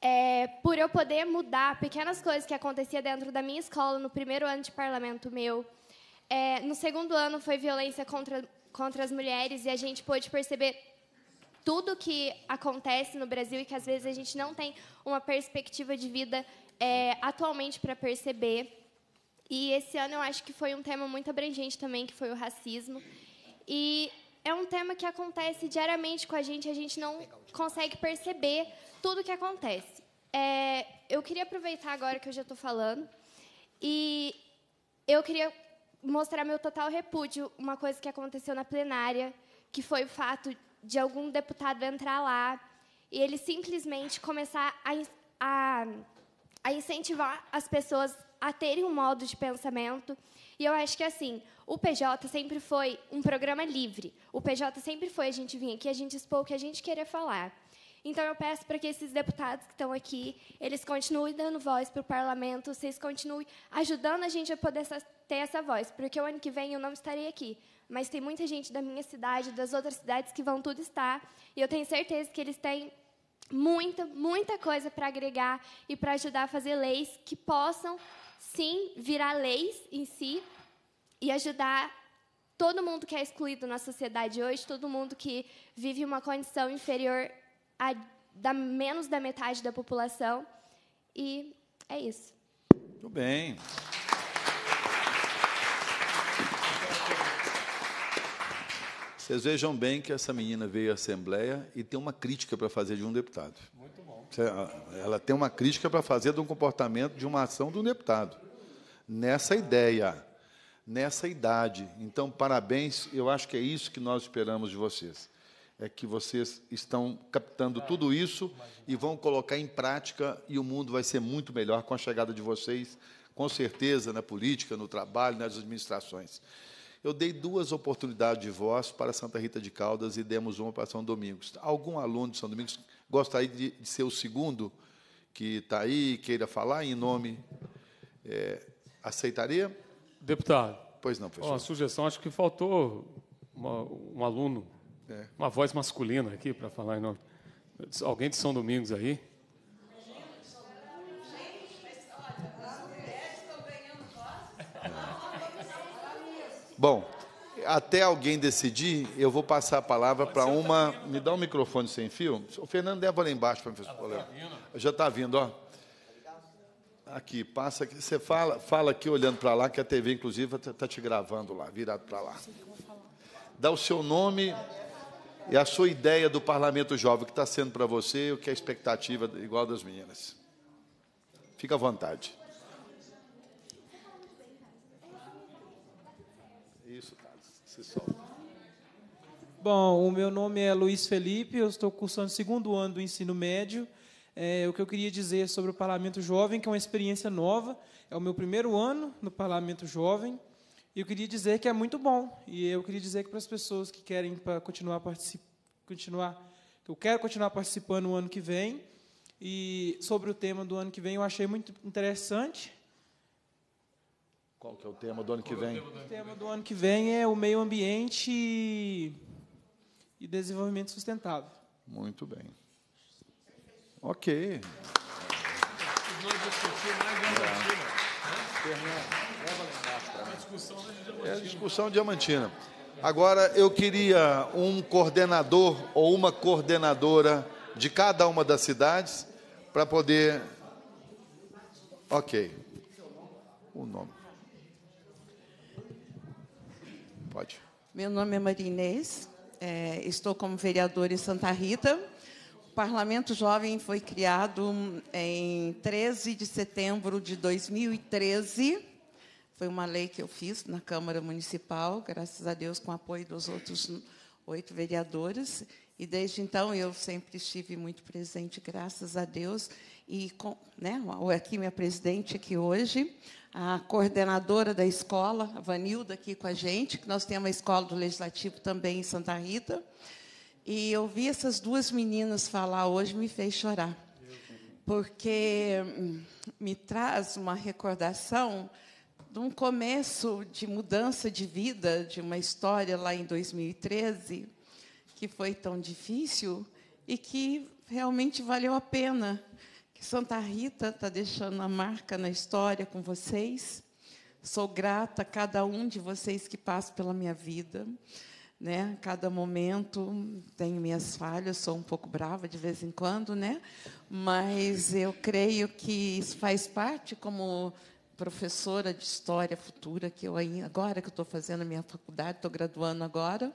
é, por eu poder mudar pequenas coisas que acontecia dentro da minha escola no primeiro ano de parlamento meu. É, no segundo ano foi violência contra, contra as mulheres e a gente pôde perceber tudo que acontece no Brasil e que às vezes a gente não tem uma perspectiva de vida é, atualmente para perceber. E esse ano eu acho que foi um tema muito abrangente também, que foi o racismo. E é um tema que acontece diariamente com a gente, a gente não consegue perceber tudo que acontece. É, eu queria aproveitar agora que eu já estou falando e eu queria mostrar meu total repúdio uma coisa que aconteceu na plenária, que foi o fato de algum deputado entrar lá e ele simplesmente começar a, a a incentivar as pessoas a terem um modo de pensamento. E eu acho que assim, o PJ sempre foi um programa livre. O PJ sempre foi a gente vir aqui, a gente expor o que a gente queria falar. Então eu peço para que esses deputados que estão aqui, eles continuem dando voz para o parlamento, vocês continuem ajudando a gente a poder ter essa voz, porque o ano que vem eu não estarei aqui, mas tem muita gente da minha cidade, das outras cidades que vão tudo estar, e eu tenho certeza que eles têm muita, muita coisa para agregar e para ajudar a fazer leis que possam, sim, virar leis em si e ajudar todo mundo que é excluído na sociedade hoje, todo mundo que vive uma condição inferior a da menos da metade da população. E é isso. Muito bem. Vocês vejam bem que essa menina veio à Assembleia e tem uma crítica para fazer de um deputado. Muito bom. Ela tem uma crítica para fazer de um comportamento, de uma ação de um deputado. Nessa ideia, nessa idade. Então, parabéns. Eu acho que é isso que nós esperamos de vocês. É que vocês estão captando tudo isso e vão colocar em prática e o mundo vai ser muito melhor com a chegada de vocês, com certeza, na política, no trabalho, nas administrações. Eu dei duas oportunidades de voz para Santa Rita de Caldas e demos uma para São Domingos. Algum aluno de São Domingos gostaria de, de ser o segundo que está aí, queira falar em nome, é, aceitaria? Deputado. Pois não, professor. Uma sugestão, acho que faltou uma, um aluno, é. uma voz masculina aqui para falar em nome. Alguém de São Domingos aí? Bom, Até alguém decidir, eu vou passar a palavra para uma. Me dá um microfone sem fio. O Fernando leva lá embaixo para me Já está vindo, ó. Aqui, passa aqui. Você fala, fala aqui olhando para lá, que a TV, inclusive, está te gravando lá, virado para lá. Dá o seu nome e a sua ideia do Parlamento Jovem, que está sendo para você, o que é a expectativa igual das meninas. Fica à vontade. Isso, Carlos. Se solta. Bom, o meu nome é Luiz Felipe, eu estou cursando o segundo ano do ensino médio. É, o que eu queria dizer sobre o Parlamento Jovem, que é uma experiência nova, é o meu primeiro ano no Parlamento Jovem, e eu queria dizer que é muito bom. E eu queria dizer que para as pessoas que querem para continuar continuar, eu quero continuar participando no ano que vem. E sobre o tema do ano que vem, eu achei muito interessante. Qual que é o tema do ano que vem? O tema do ano que vem é o meio ambiente e desenvolvimento sustentável. Muito bem. Ok. É a discussão diamantina. Agora, eu queria um coordenador ou uma coordenadora de cada uma das cidades para poder. Ok. O nome. Pode. Meu nome é Marinês, é, estou como vereadora em Santa Rita. O Parlamento Jovem foi criado em 13 de setembro de 2013. Foi uma lei que eu fiz na Câmara Municipal, graças a Deus, com o apoio dos outros oito vereadores. E desde então eu sempre estive muito presente, graças a Deus. E com, né, aqui minha presidente aqui hoje, a coordenadora da escola, a Vanilda aqui com a gente, que nós temos a escola do Legislativo também em Santa Rita. E eu vi essas duas meninas falar hoje, me fez chorar. Porque hum, me traz uma recordação de um começo de mudança de vida, de uma história lá em 2013, que foi tão difícil e que realmente valeu a pena. Que Santa Rita está deixando a marca na história com vocês. Sou grata a cada um de vocês que passa pela minha vida né? Cada momento tem minhas falhas, sou um pouco brava de vez em quando, né? Mas eu creio que isso faz parte como professora de história futura que eu agora que estou fazendo a minha faculdade, estou graduando agora.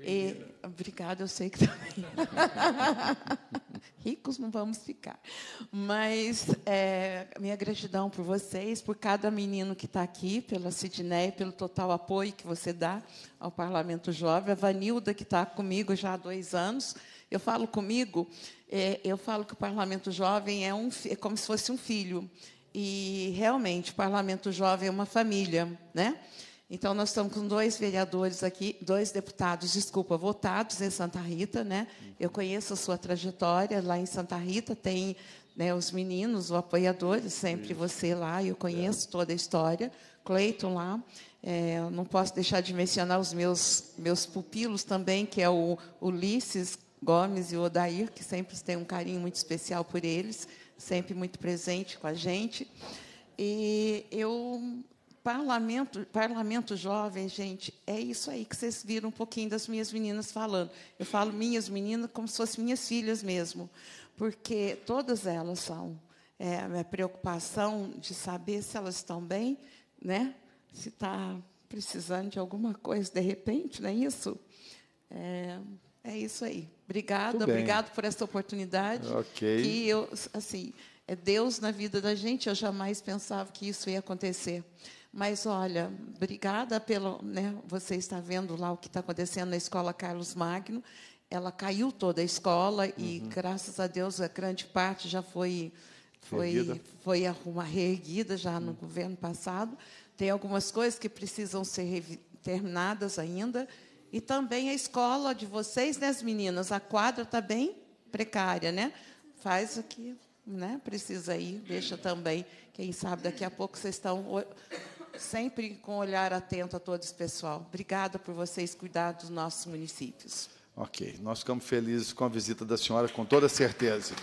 E, obrigada, eu sei que também. Ricos não vamos ficar. Mas é, minha gratidão por vocês, por cada menino que está aqui, pela Sidney, pelo total apoio que você dá ao Parlamento Jovem. A Vanilda, que está comigo já há dois anos. Eu falo comigo, é, eu falo que o Parlamento Jovem é, um, é como se fosse um filho. E, realmente, o Parlamento Jovem é uma família, né? Então, nós estamos com dois vereadores aqui, dois deputados, desculpa, votados em Santa Rita. Né? Eu conheço a sua trajetória lá em Santa Rita, tem né, os meninos, os apoiadores, sempre você lá, eu conheço toda a história. Cleiton lá. É, não posso deixar de mencionar os meus, meus pupilos também, que é o Ulisses Gomes e o Odair, que sempre tem um carinho muito especial por eles, sempre muito presente com a gente. E eu Parlamento, parlamento jovem, gente, é isso aí que vocês viram um pouquinho das minhas meninas falando. Eu falo minhas meninas como se fossem minhas filhas mesmo, porque todas elas são. É, a minha preocupação de saber se elas estão bem, né? se está precisando de alguma coisa de repente, não é isso? É, é isso aí. Obrigada, obrigado por essa oportunidade. Ok. Que eu, assim, é Deus na vida da gente. Eu jamais pensava que isso ia acontecer. Mas olha, obrigada pelo, né, você está vendo lá o que está acontecendo na escola Carlos Magno. Ela caiu toda a escola uhum. e graças a Deus a grande parte já foi foi foi arruma, reerguida já no uhum. governo passado. Tem algumas coisas que precisam ser terminadas ainda e também a escola de vocês, né, as meninas, a quadra está bem precária, né? Faz aqui, né? Precisa ir, deixa também. Quem sabe daqui a pouco vocês estão sempre com olhar atento a todo esse pessoal. Obrigada por vocês cuidar dos nossos municípios. Ok, nós ficamos felizes com a visita da senhora, com toda certeza.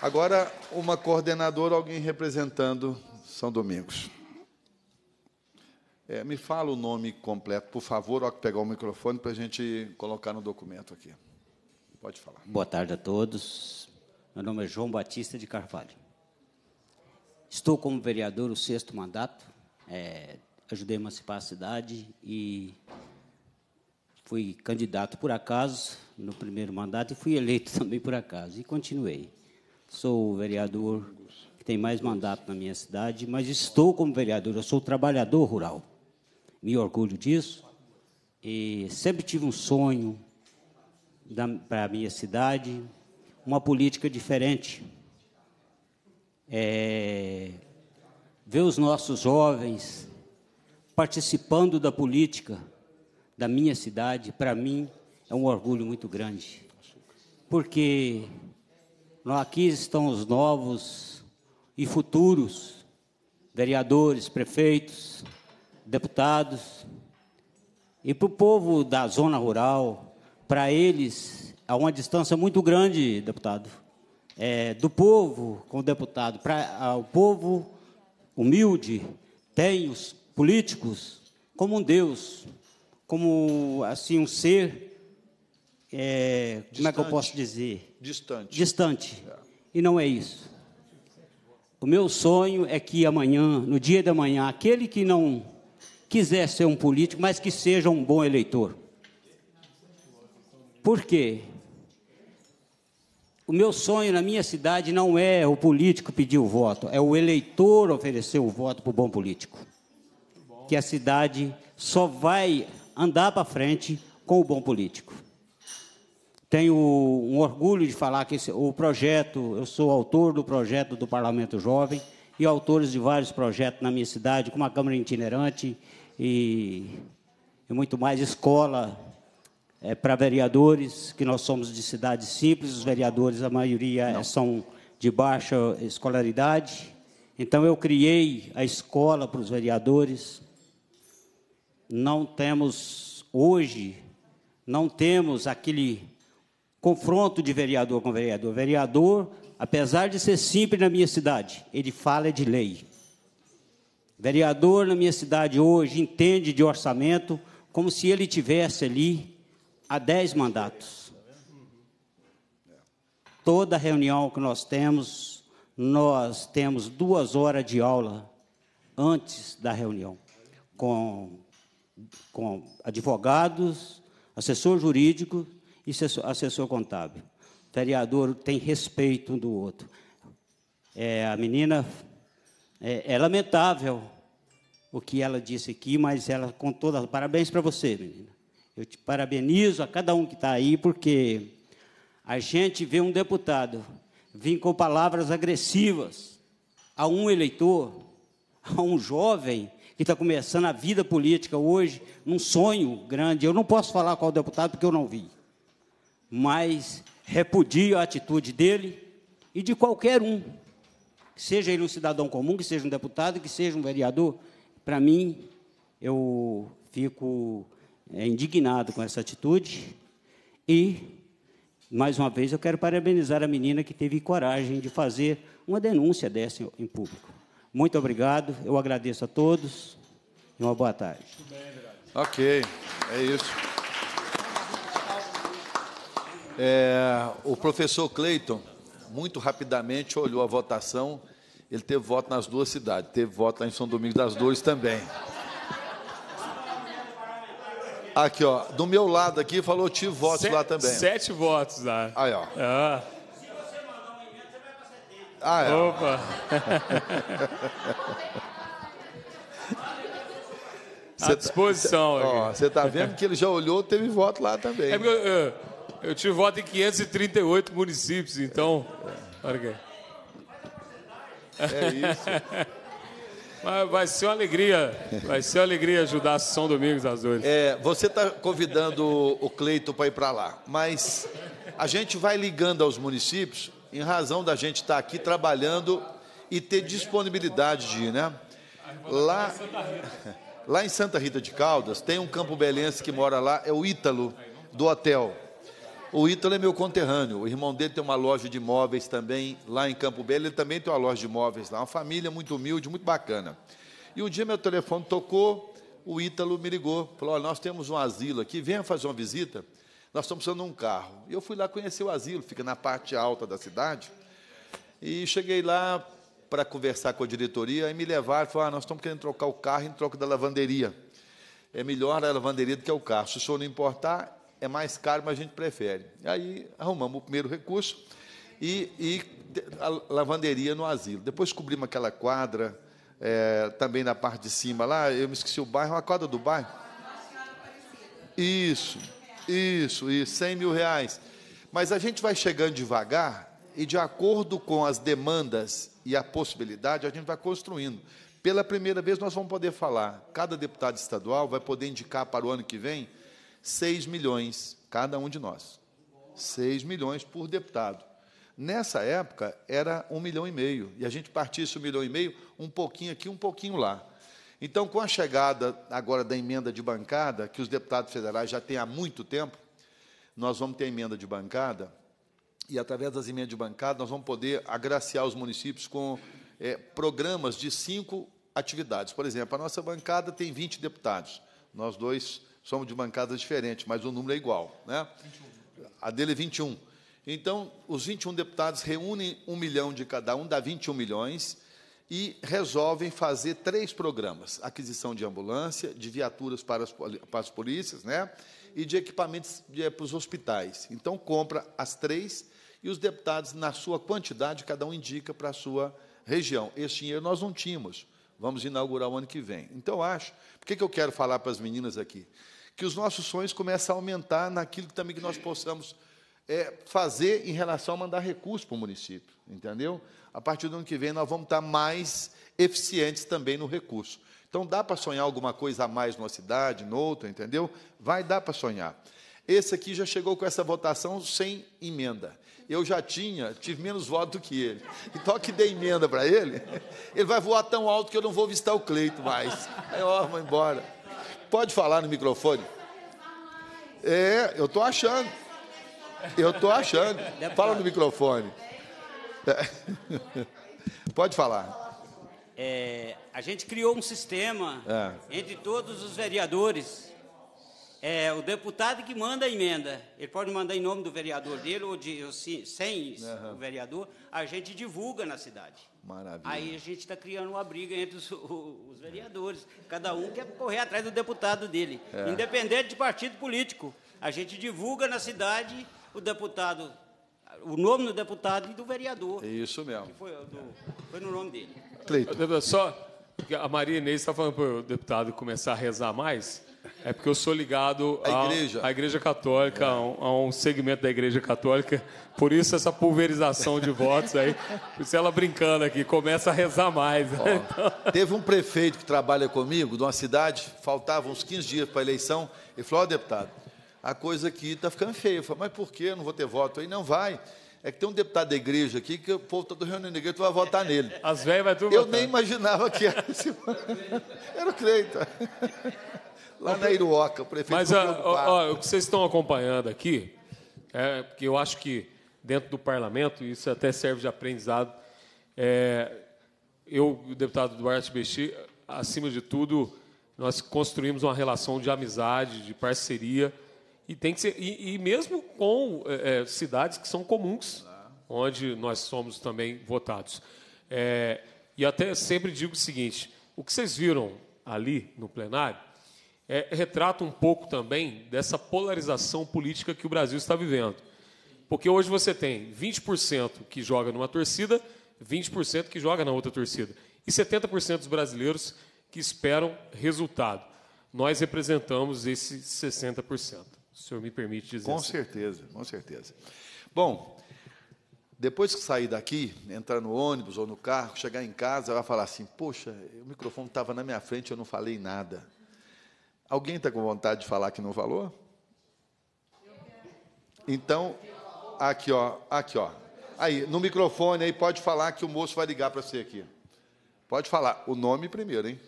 Agora, uma coordenadora, alguém representando São Domingos. É, me fala o nome completo, por favor, ao pegar o microfone para a gente colocar no documento aqui. Pode falar. Boa tarde a todos. Meu nome é João Batista de Carvalho. Estou como vereador o sexto mandato. É, ajudei a emancipar a cidade e fui candidato por acaso no primeiro mandato e fui eleito também por acaso e continuei. Sou o vereador que tem mais mandato na minha cidade, mas estou como vereador, eu sou trabalhador rural me orgulho disso. E sempre tive um sonho para a minha cidade, uma política diferente. É, ver os nossos jovens participando da política da minha cidade, para mim, é um orgulho muito grande. Porque aqui estão os novos e futuros vereadores, prefeitos, deputados, e para o povo da zona rural, para eles, há uma distância muito grande, deputado, é, do povo com o deputado. Para o povo humilde, tem os políticos como um Deus, como assim um ser, é, como é que eu posso dizer? Distante. Distante. É. E não é isso. O meu sonho é que amanhã, no dia da manhã, aquele que não quiser ser um político, mas que seja um bom eleitor. Por quê? O meu sonho na minha cidade não é o político pedir o voto, é o eleitor oferecer o voto para o bom político. Que a cidade só vai andar para frente com o bom político. Tenho um orgulho de falar que esse, o projeto, eu sou autor do projeto do Parlamento Jovem e autores de vários projetos na minha cidade, como a Câmara Itinerante e, e muito mais escola é, para vereadores, que nós somos de cidades simples, os vereadores, a maioria Não. são de baixa escolaridade. Então, eu criei a escola para os vereadores. Não temos, hoje, não temos aquele confronto de vereador com vereador. Vereador, apesar de ser simples na minha cidade, ele fala de lei. Vereador na minha cidade hoje entende de orçamento como se ele tivesse ali há dez mandatos. Toda reunião que nós temos, nós temos duas horas de aula antes da reunião, com, com advogados, assessor jurídico e assessor, contábil. O vereador tem respeito um do outro. É, a menina é, é, lamentável o que ela disse aqui, mas ela com toda. Parabéns para você, menina. Eu te parabenizo a cada um que está aí, porque a gente vê um deputado vir com palavras agressivas a um eleitor, a um jovem que está começando a vida política hoje, num sonho grande. Eu não posso falar qual deputado porque eu não vi, mas repudio a atitude dele e de qualquer um seja ele um cidadão comum, que seja um deputado, que seja um vereador, para mim, eu fico é, indignado com essa atitude e, mais uma vez, eu quero parabenizar a menina que teve coragem de fazer uma denúncia dessa em público. Muito obrigado, eu agradeço a todos e uma boa tarde. Ok, é isso. É, o professor Cleiton, muito rapidamente, olhou a votação ele teve voto nas duas cidades, teve voto lá em São Domingos das Dores também. Aqui, ó, do meu lado aqui falou tive votos Sete, lá também. Sete votos lá. Aí, ó. Ah. Ah, é. Opa. à disposição. Você está vendo que ele já olhou, teve voto lá também. É porque eu, eu, eu tive voto em 538 municípios, então. Olha aqui. É isso. Mas vai ser uma alegria, vai ser uma alegria ajudar São Domingos às. É, você está convidando o Cleito para ir para lá, mas a gente vai ligando aos municípios em razão da gente estar tá aqui trabalhando e ter disponibilidade de ir, né? Lá, lá em Santa Rita de Caldas tem um campo belense que mora lá, é o Ítalo do hotel. O Ítalo é meu conterrâneo. O irmão dele tem uma loja de móveis também lá em Campo Belo. Ele também tem uma loja de móveis lá. Uma família muito humilde, muito bacana. E um dia meu telefone tocou, o Ítalo me ligou, falou: Olha, nós temos um asilo aqui, venha fazer uma visita. Nós estamos precisando de um carro. E eu fui lá conhecer o asilo, fica na parte alta da cidade. E cheguei lá para conversar com a diretoria e me levaram e falaram: ah, nós estamos querendo trocar o carro em troca da lavanderia. É melhor a lavanderia do que o carro. Se o senhor não importar, é mais caro, mas a gente prefere. Aí arrumamos o primeiro recurso e, e a lavanderia no asilo. Depois cobrimos aquela quadra, é, também na parte de cima lá, eu me esqueci o bairro, a quadra do bairro. Isso, isso, isso, 100 mil reais. Mas a gente vai chegando devagar e, de acordo com as demandas e a possibilidade, a gente vai construindo. Pela primeira vez, nós vamos poder falar, cada deputado estadual vai poder indicar para o ano que vem 6 milhões, cada um de nós. 6 milhões por deputado. Nessa época, era um milhão e meio. E a gente partisse um milhão e meio, um pouquinho aqui, um pouquinho lá. Então, com a chegada agora da emenda de bancada, que os deputados federais já têm há muito tempo, nós vamos ter emenda de bancada, e através das emendas de bancada, nós vamos poder agraciar os municípios com é, programas de cinco atividades. Por exemplo, a nossa bancada tem 20 deputados. Nós dois somos de bancadas diferentes, mas o número é igual. Né? A dele é 21. Então, os 21 deputados reúnem um milhão de cada um, dá 21 milhões, e resolvem fazer três programas: aquisição de ambulância, de viaturas para as, para as polícias, né? e de equipamentos de, para os hospitais. Então, compra as três e os deputados, na sua quantidade, cada um indica para a sua região. Esse dinheiro nós não tínhamos. Vamos inaugurar o ano que vem. Então, acho. Por que, que eu quero falar para as meninas aqui? Que os nossos sonhos começam a aumentar naquilo que também que nós possamos é, fazer em relação a mandar recursos para o município, entendeu? A partir do ano que vem, nós vamos estar mais eficientes também no recurso. Então, dá para sonhar alguma coisa a mais numa cidade, noutra, entendeu? Vai dar para sonhar. Esse aqui já chegou com essa votação sem emenda. Eu já tinha, tive menos votos do que ele. Então, que dei emenda para ele, ele vai voar tão alto que eu não vou visitar o Cleito mais. Aí, ó, vou embora. Pode falar no microfone? É, eu estou achando. Eu estou achando. Fala no microfone. É. Pode falar. É, a gente criou um sistema é. entre todos os vereadores. É, o deputado que manda a emenda, ele pode mandar em nome do vereador dele ou, de, ou se, sem uhum. o vereador, a gente divulga na cidade. Maravilha. Aí a gente está criando uma briga entre os, os, vereadores. Cada um quer correr atrás do deputado dele, é. independente de partido político. A gente divulga na cidade o deputado, o nome do deputado e do vereador. Isso mesmo. Foi, do, foi, no nome dele. Cleiton. Só, a Maria Inês está falando para o deputado começar a rezar mais. É porque eu sou ligado à igreja. à igreja católica, é. a, um, a, um, segmento da igreja católica. Por isso essa pulverização de votos aí. Por isso ela brincando aqui, começa a rezar mais. Ó, então... Teve um prefeito que trabalha comigo, de uma cidade, faltavam uns 15 dias para a eleição, e falou, ó, oh, deputado, a coisa aqui está ficando feia. Eu falei, mas por que eu não vou ter voto aí? Não vai. É que tem um deputado da igreja aqui que o povo está reunindo na igreja, tu vai votar nele. As velhas vai tudo Eu votar. nem imaginava que era esse. Era o Cleiton. Lá na Iruoca, o prefeito. Mas a, ó, o que vocês estão acompanhando aqui, é que eu acho que dentro do parlamento, isso até serve de aprendizado. É, eu e o deputado Duarte Bexi, acima de tudo, nós construímos uma relação de amizade, de parceria e tem que ser e, e mesmo com é, é, cidades que são comuns, onde nós somos também votados. É, e até sempre digo o seguinte: o que vocês viram ali no plenário é, retrata um pouco também dessa polarização política que o Brasil está vivendo. Porque hoje você tem 20% que joga numa torcida, 20% que joga na outra torcida. E 70% dos brasileiros que esperam resultado. Nós representamos esses 60% o senhor me permite dizer Com assim. certeza, com certeza. Bom, depois que sair daqui, entrar no ônibus ou no carro, chegar em casa, vai falar assim: Poxa, o microfone estava na minha frente, eu não falei nada. Alguém está com vontade de falar que não falou? Então, aqui, ó, aqui, ó. Aí, no microfone aí, pode falar que o moço vai ligar para você aqui. Pode falar. O nome primeiro, hein?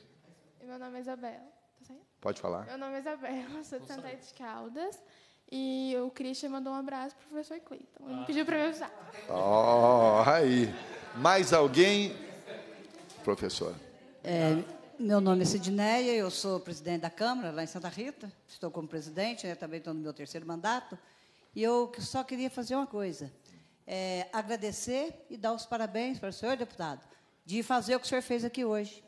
Meu nome é Isabela. Pode falar. Meu nome é Isabela, sou de Santa de Caldas. E o Christian mandou um abraço para o professor Cleiton. Ele ah. pediu para me avisar. Oh, aí. Mais alguém? Professor. É, meu nome é Sidneia, eu sou presidente da Câmara lá em Santa Rita, estou como presidente, né, também estou no meu terceiro mandato, e eu só queria fazer uma coisa, é, agradecer e dar os parabéns para o senhor deputado, de fazer o que o senhor fez aqui hoje.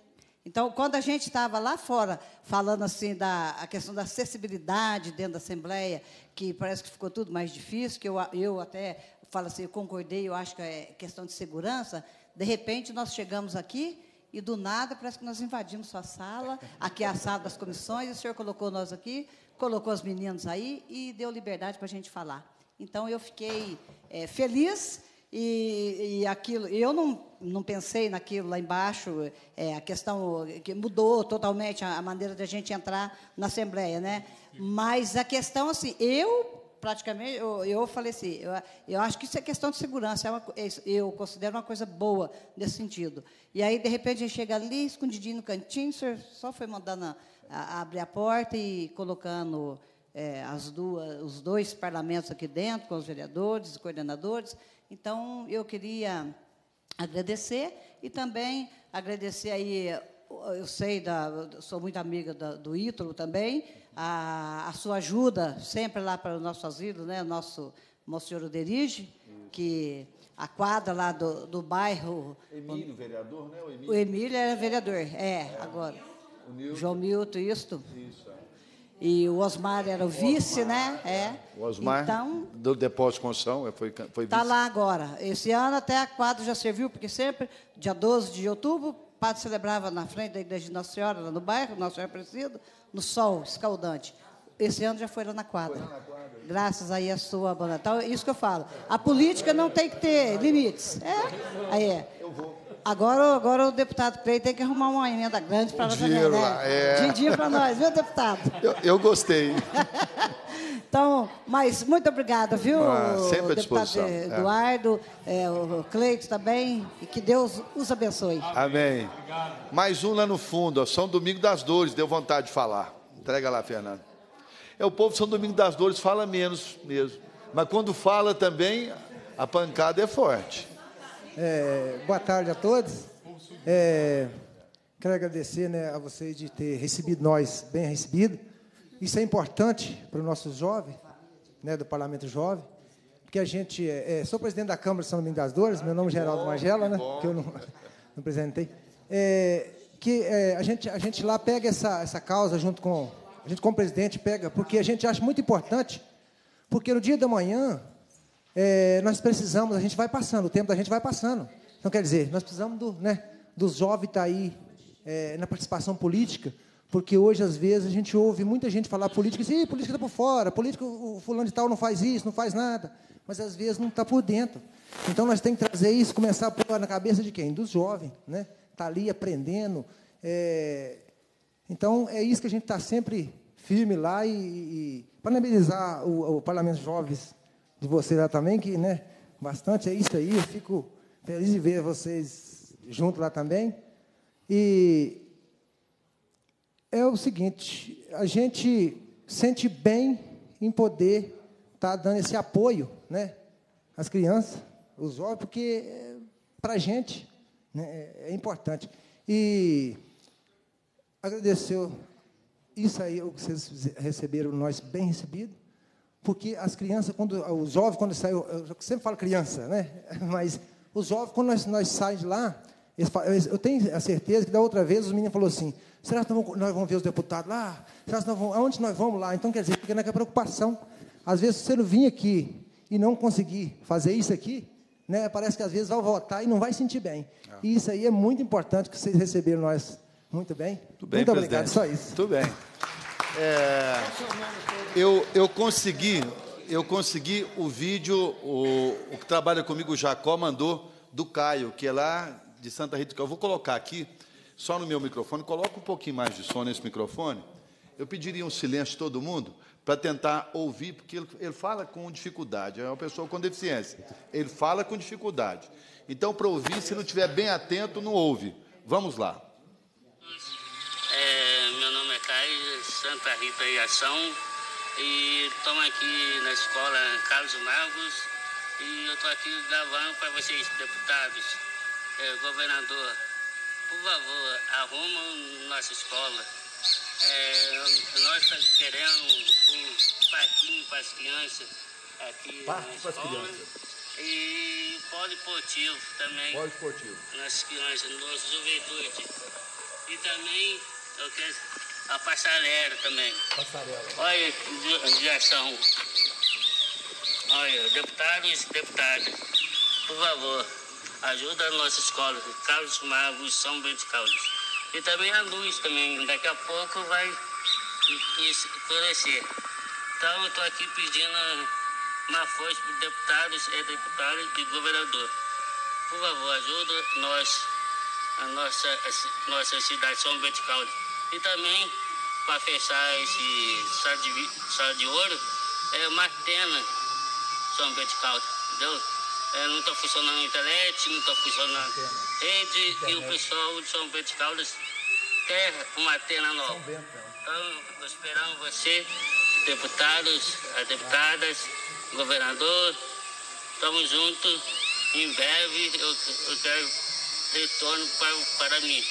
Então, quando a gente estava lá fora falando assim da a questão da acessibilidade dentro da Assembleia, que parece que ficou tudo mais difícil, que eu, eu até falo assim, eu concordei, eu acho que é questão de segurança, de repente nós chegamos aqui e do nada parece que nós invadimos sua sala, aqui é a sala das comissões, e o senhor colocou nós aqui, colocou os meninos aí e deu liberdade para a gente falar. Então eu fiquei é, feliz e, e, aquilo, eu não, não pensei naquilo lá embaixo, é, a questão que mudou totalmente a, a maneira da gente entrar na Assembleia, né? Mas a questão, assim, eu praticamente, eu, eu falei assim, eu, eu, acho que isso é questão de segurança, é uma, é, eu considero uma coisa boa nesse sentido. E aí, de repente, a gente chega ali, escondidinho no cantinho, o senhor só foi mandando a, a, abrir a porta e colocando é, as duas, os dois parlamentos aqui dentro, com os vereadores, e coordenadores. Então, eu queria agradecer e também agradecer aí, eu sei, da, sou muito amiga da, do Ítalo também, a, a, sua ajuda sempre lá para o nosso asilo, né, o nosso Monsenhor Oderige, que a quadra lá do, do bairro. Emílio, vereador, né? O Emílio, o Emílio era vereador, é, agora. O Nilton. João Milton, isto. Isso, é. E o Osmar era o vice, o né? É. O Osmar, então, do Depósito de Construção, foi, foi Está lá agora. Esse ano até a quadra já serviu, porque sempre, dia 12 de outubro, o padre celebrava na frente da igreja de Nossa Senhora, lá no bairro, Nossa Senhora Aparecida, no sol escaldante. Esse ano já foi lá na quadra. Lá na quadra. Graças aí à sua banda. Então, é isso que eu falo. A política não tem que ter limites. É? Aí é. Eu vou. Agora, agora o deputado Clay tem que arrumar uma emenda grande para nós também, né? É. Para nós, viu, deputado? Eu, eu gostei. então, mas muito obrigada, viu, ah, sempre à disposição. É. Eduardo, é, o Cleito também, e que Deus os abençoe. Amém. Mais um lá no fundo, ó, São Domingo das Dores, deu vontade de falar. Entrega lá, Fernando. É o povo de São Domingo das Dores fala menos mesmo. Mas quando fala também, a pancada é forte. É, boa tarde a todos. É, quero agradecer né, a vocês de ter recebido nós, bem recebido. Isso é importante para os nossos jovens, né, do Parlamento Jovem, porque a gente. É, é sou presidente da Câmara de São Domingo das Dores, meu nome é Geraldo Magela, né, que eu não, não apresentei. É, que é, a, gente, a gente lá pega essa, essa causa junto com. A gente, como presidente, pega, porque a gente acha muito importante, porque no dia da manhã, é, nós precisamos, a gente vai passando, o tempo da gente vai passando. Então, quer dizer, nós precisamos do, né, dos jovens estar tá aí é, na participação política, porque hoje, às vezes, a gente ouve muita gente falar política, e diz, política está por fora, política, o fulano de tal não faz isso, não faz nada, mas às vezes não está por dentro. Então, nós temos que trazer isso, começar a pôr na cabeça de quem? Dos jovens, né? está ali aprendendo. É... Então, é isso que a gente está sempre firme lá e, e parabenizar o, o, Parlamento Jovens de vocês lá também, que né, bastante é isso aí. Eu fico feliz de ver vocês junto lá também. E é o seguinte, a gente sente bem em poder estar tá dando esse apoio né, às crianças, os jovens, porque é, para a gente né? É, é importante. E agradeceu isso aí, o que vocês receberam, nós bem recebido, porque as crianças, quando os jovens, quando saem, eu sempre falo criança, né? Mas os jovens, quando nós, nós saímos de lá, eu tenho a certeza que da outra vez os meninos falaram assim: será que nós vamos ver os deputados lá? Será que nós vamos, aonde nós vamos lá? Então, quer dizer, porque não é preocupação. Às vezes, se você não vir aqui e não conseguir fazer isso aqui, né? Parece que às vezes vai votar e não vai sentir bem. Ah. E isso aí é muito importante que vocês receberam nós muito bem. Muito bem, muito obrigado, só isso. Muito bem. É, eu, eu consegui, eu consegui o vídeo, o, o que trabalha comigo, o Jacó, mandou do Caio, que é lá de Santa Rita. Eu vou colocar aqui, só no meu microfone, coloca um pouquinho mais de som nesse microfone. Eu pediria um silêncio de todo mundo, para tentar ouvir, porque ele, ele, fala com dificuldade, é uma pessoa com deficiência. Ele fala com dificuldade. Então, para ouvir, se não estiver bem atento, não ouve. Vamos lá. É, meu nome é Caio, Santa Rita e Ação, e estamos aqui na escola Carlos Magos, e eu estou aqui gravando para vocês, deputados, é, governador. por favor, arruma nossa escola. É, nós estamos querendo um parquinho para as crianças aqui Parque na para as escola. crianças. E poliesportivo também. Poliesportivo. Nas crianças, nossa juventude. E também eu quero a passarela também. Passarela. Olha, di- direção. Olha, deputados e deputadas, por favor, ajuda a nossa escola, Carlos Magos, São Bento Caldas. E também a luz também, daqui a pouco vai escurecer. Então eu estou aqui pedindo uma força para deputados e deputadas e governador. Por favor, ajuda nós, a nossa, a nossa cidade São Bento Caldas. E também, para fechar esse sala de, sala de ouro, é uma antena São Bento Caldas, entendeu? É, não está funcionando a internet, não está funcionando a rede, e o pessoal de São Bento de Caldas quer uma antena nova. Então, eu esperamos você, deputados, as deputadas, governador, estamos juntos. Em breve eu, eu quero retorno para, para mim.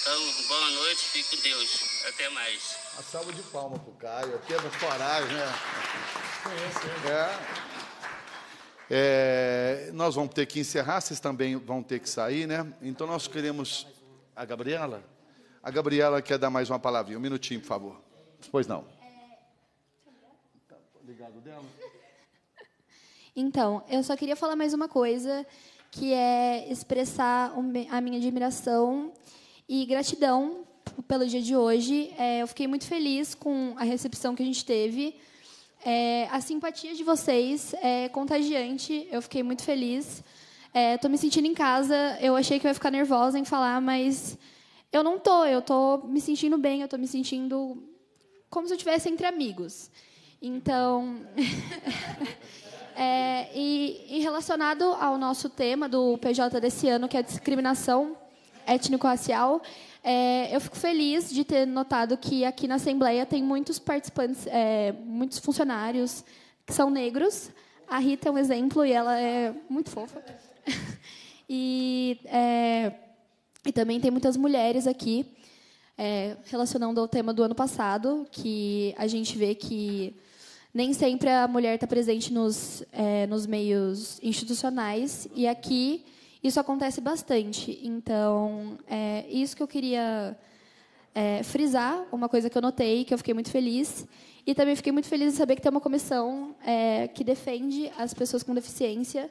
Então, boa noite, fique com Deus. Até mais. Uma salva de palmas pro Caio. Temos coragem, né? É. É, nós vamos ter que encerrar, vocês também vão ter que sair, né? Então nós queremos. A Gabriela? A Gabriela quer dar mais uma palavrinha. Um minutinho, por favor. Pois não. Ligado dela? Então, eu só queria falar mais uma coisa, que é expressar a minha admiração e gratidão pelo dia de hoje. É, eu fiquei muito feliz com a recepção que a gente teve. É, a simpatia de vocês é contagiante. Eu fiquei muito feliz. Estou me sentindo em casa. Eu achei que eu ia ficar nervosa em falar, mas eu não tô. Eu estou me sentindo bem. Eu estou me sentindo como se eu estivesse entre amigos. Então, É, e, e relacionado ao nosso tema do PJ desse ano, que é a discriminação étnico-racial, é, eu fico feliz de ter notado que aqui na Assembleia tem muitos participantes, é, muitos funcionários que são negros. A Rita é um exemplo e ela é muito fofa. e, é, e também tem muitas mulheres aqui, é, relacionando ao tema do ano passado, que a gente vê que nem sempre a mulher está presente nos, é, nos meios institucionais e aqui isso acontece bastante. Então, é isso que eu queria é, frisar, uma coisa que eu notei, que eu fiquei muito feliz. E também fiquei muito feliz de saber que tem uma comissão é, que defende as pessoas com deficiência.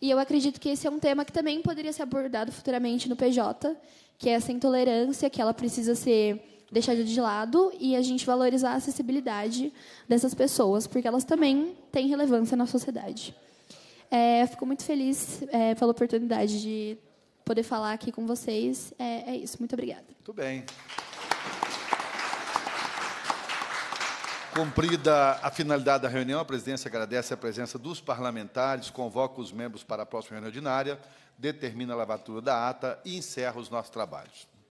E eu acredito que esse é um tema que também poderia ser abordado futuramente no PJ, que é essa intolerância, que ela precisa ser deixada de lado e a gente valorizar a acessibilidade dessas pessoas, porque elas também têm relevância na sociedade. É, fico muito feliz é, pela oportunidade de poder falar aqui com vocês. É, é isso. Muito obrigada. Muito bem. Cumprida a finalidade da reunião, a presidência agradece a presença dos parlamentares, convoca os membros para a próxima reunião ordinária, determina a lavatura da ata e encerra os nossos trabalhos.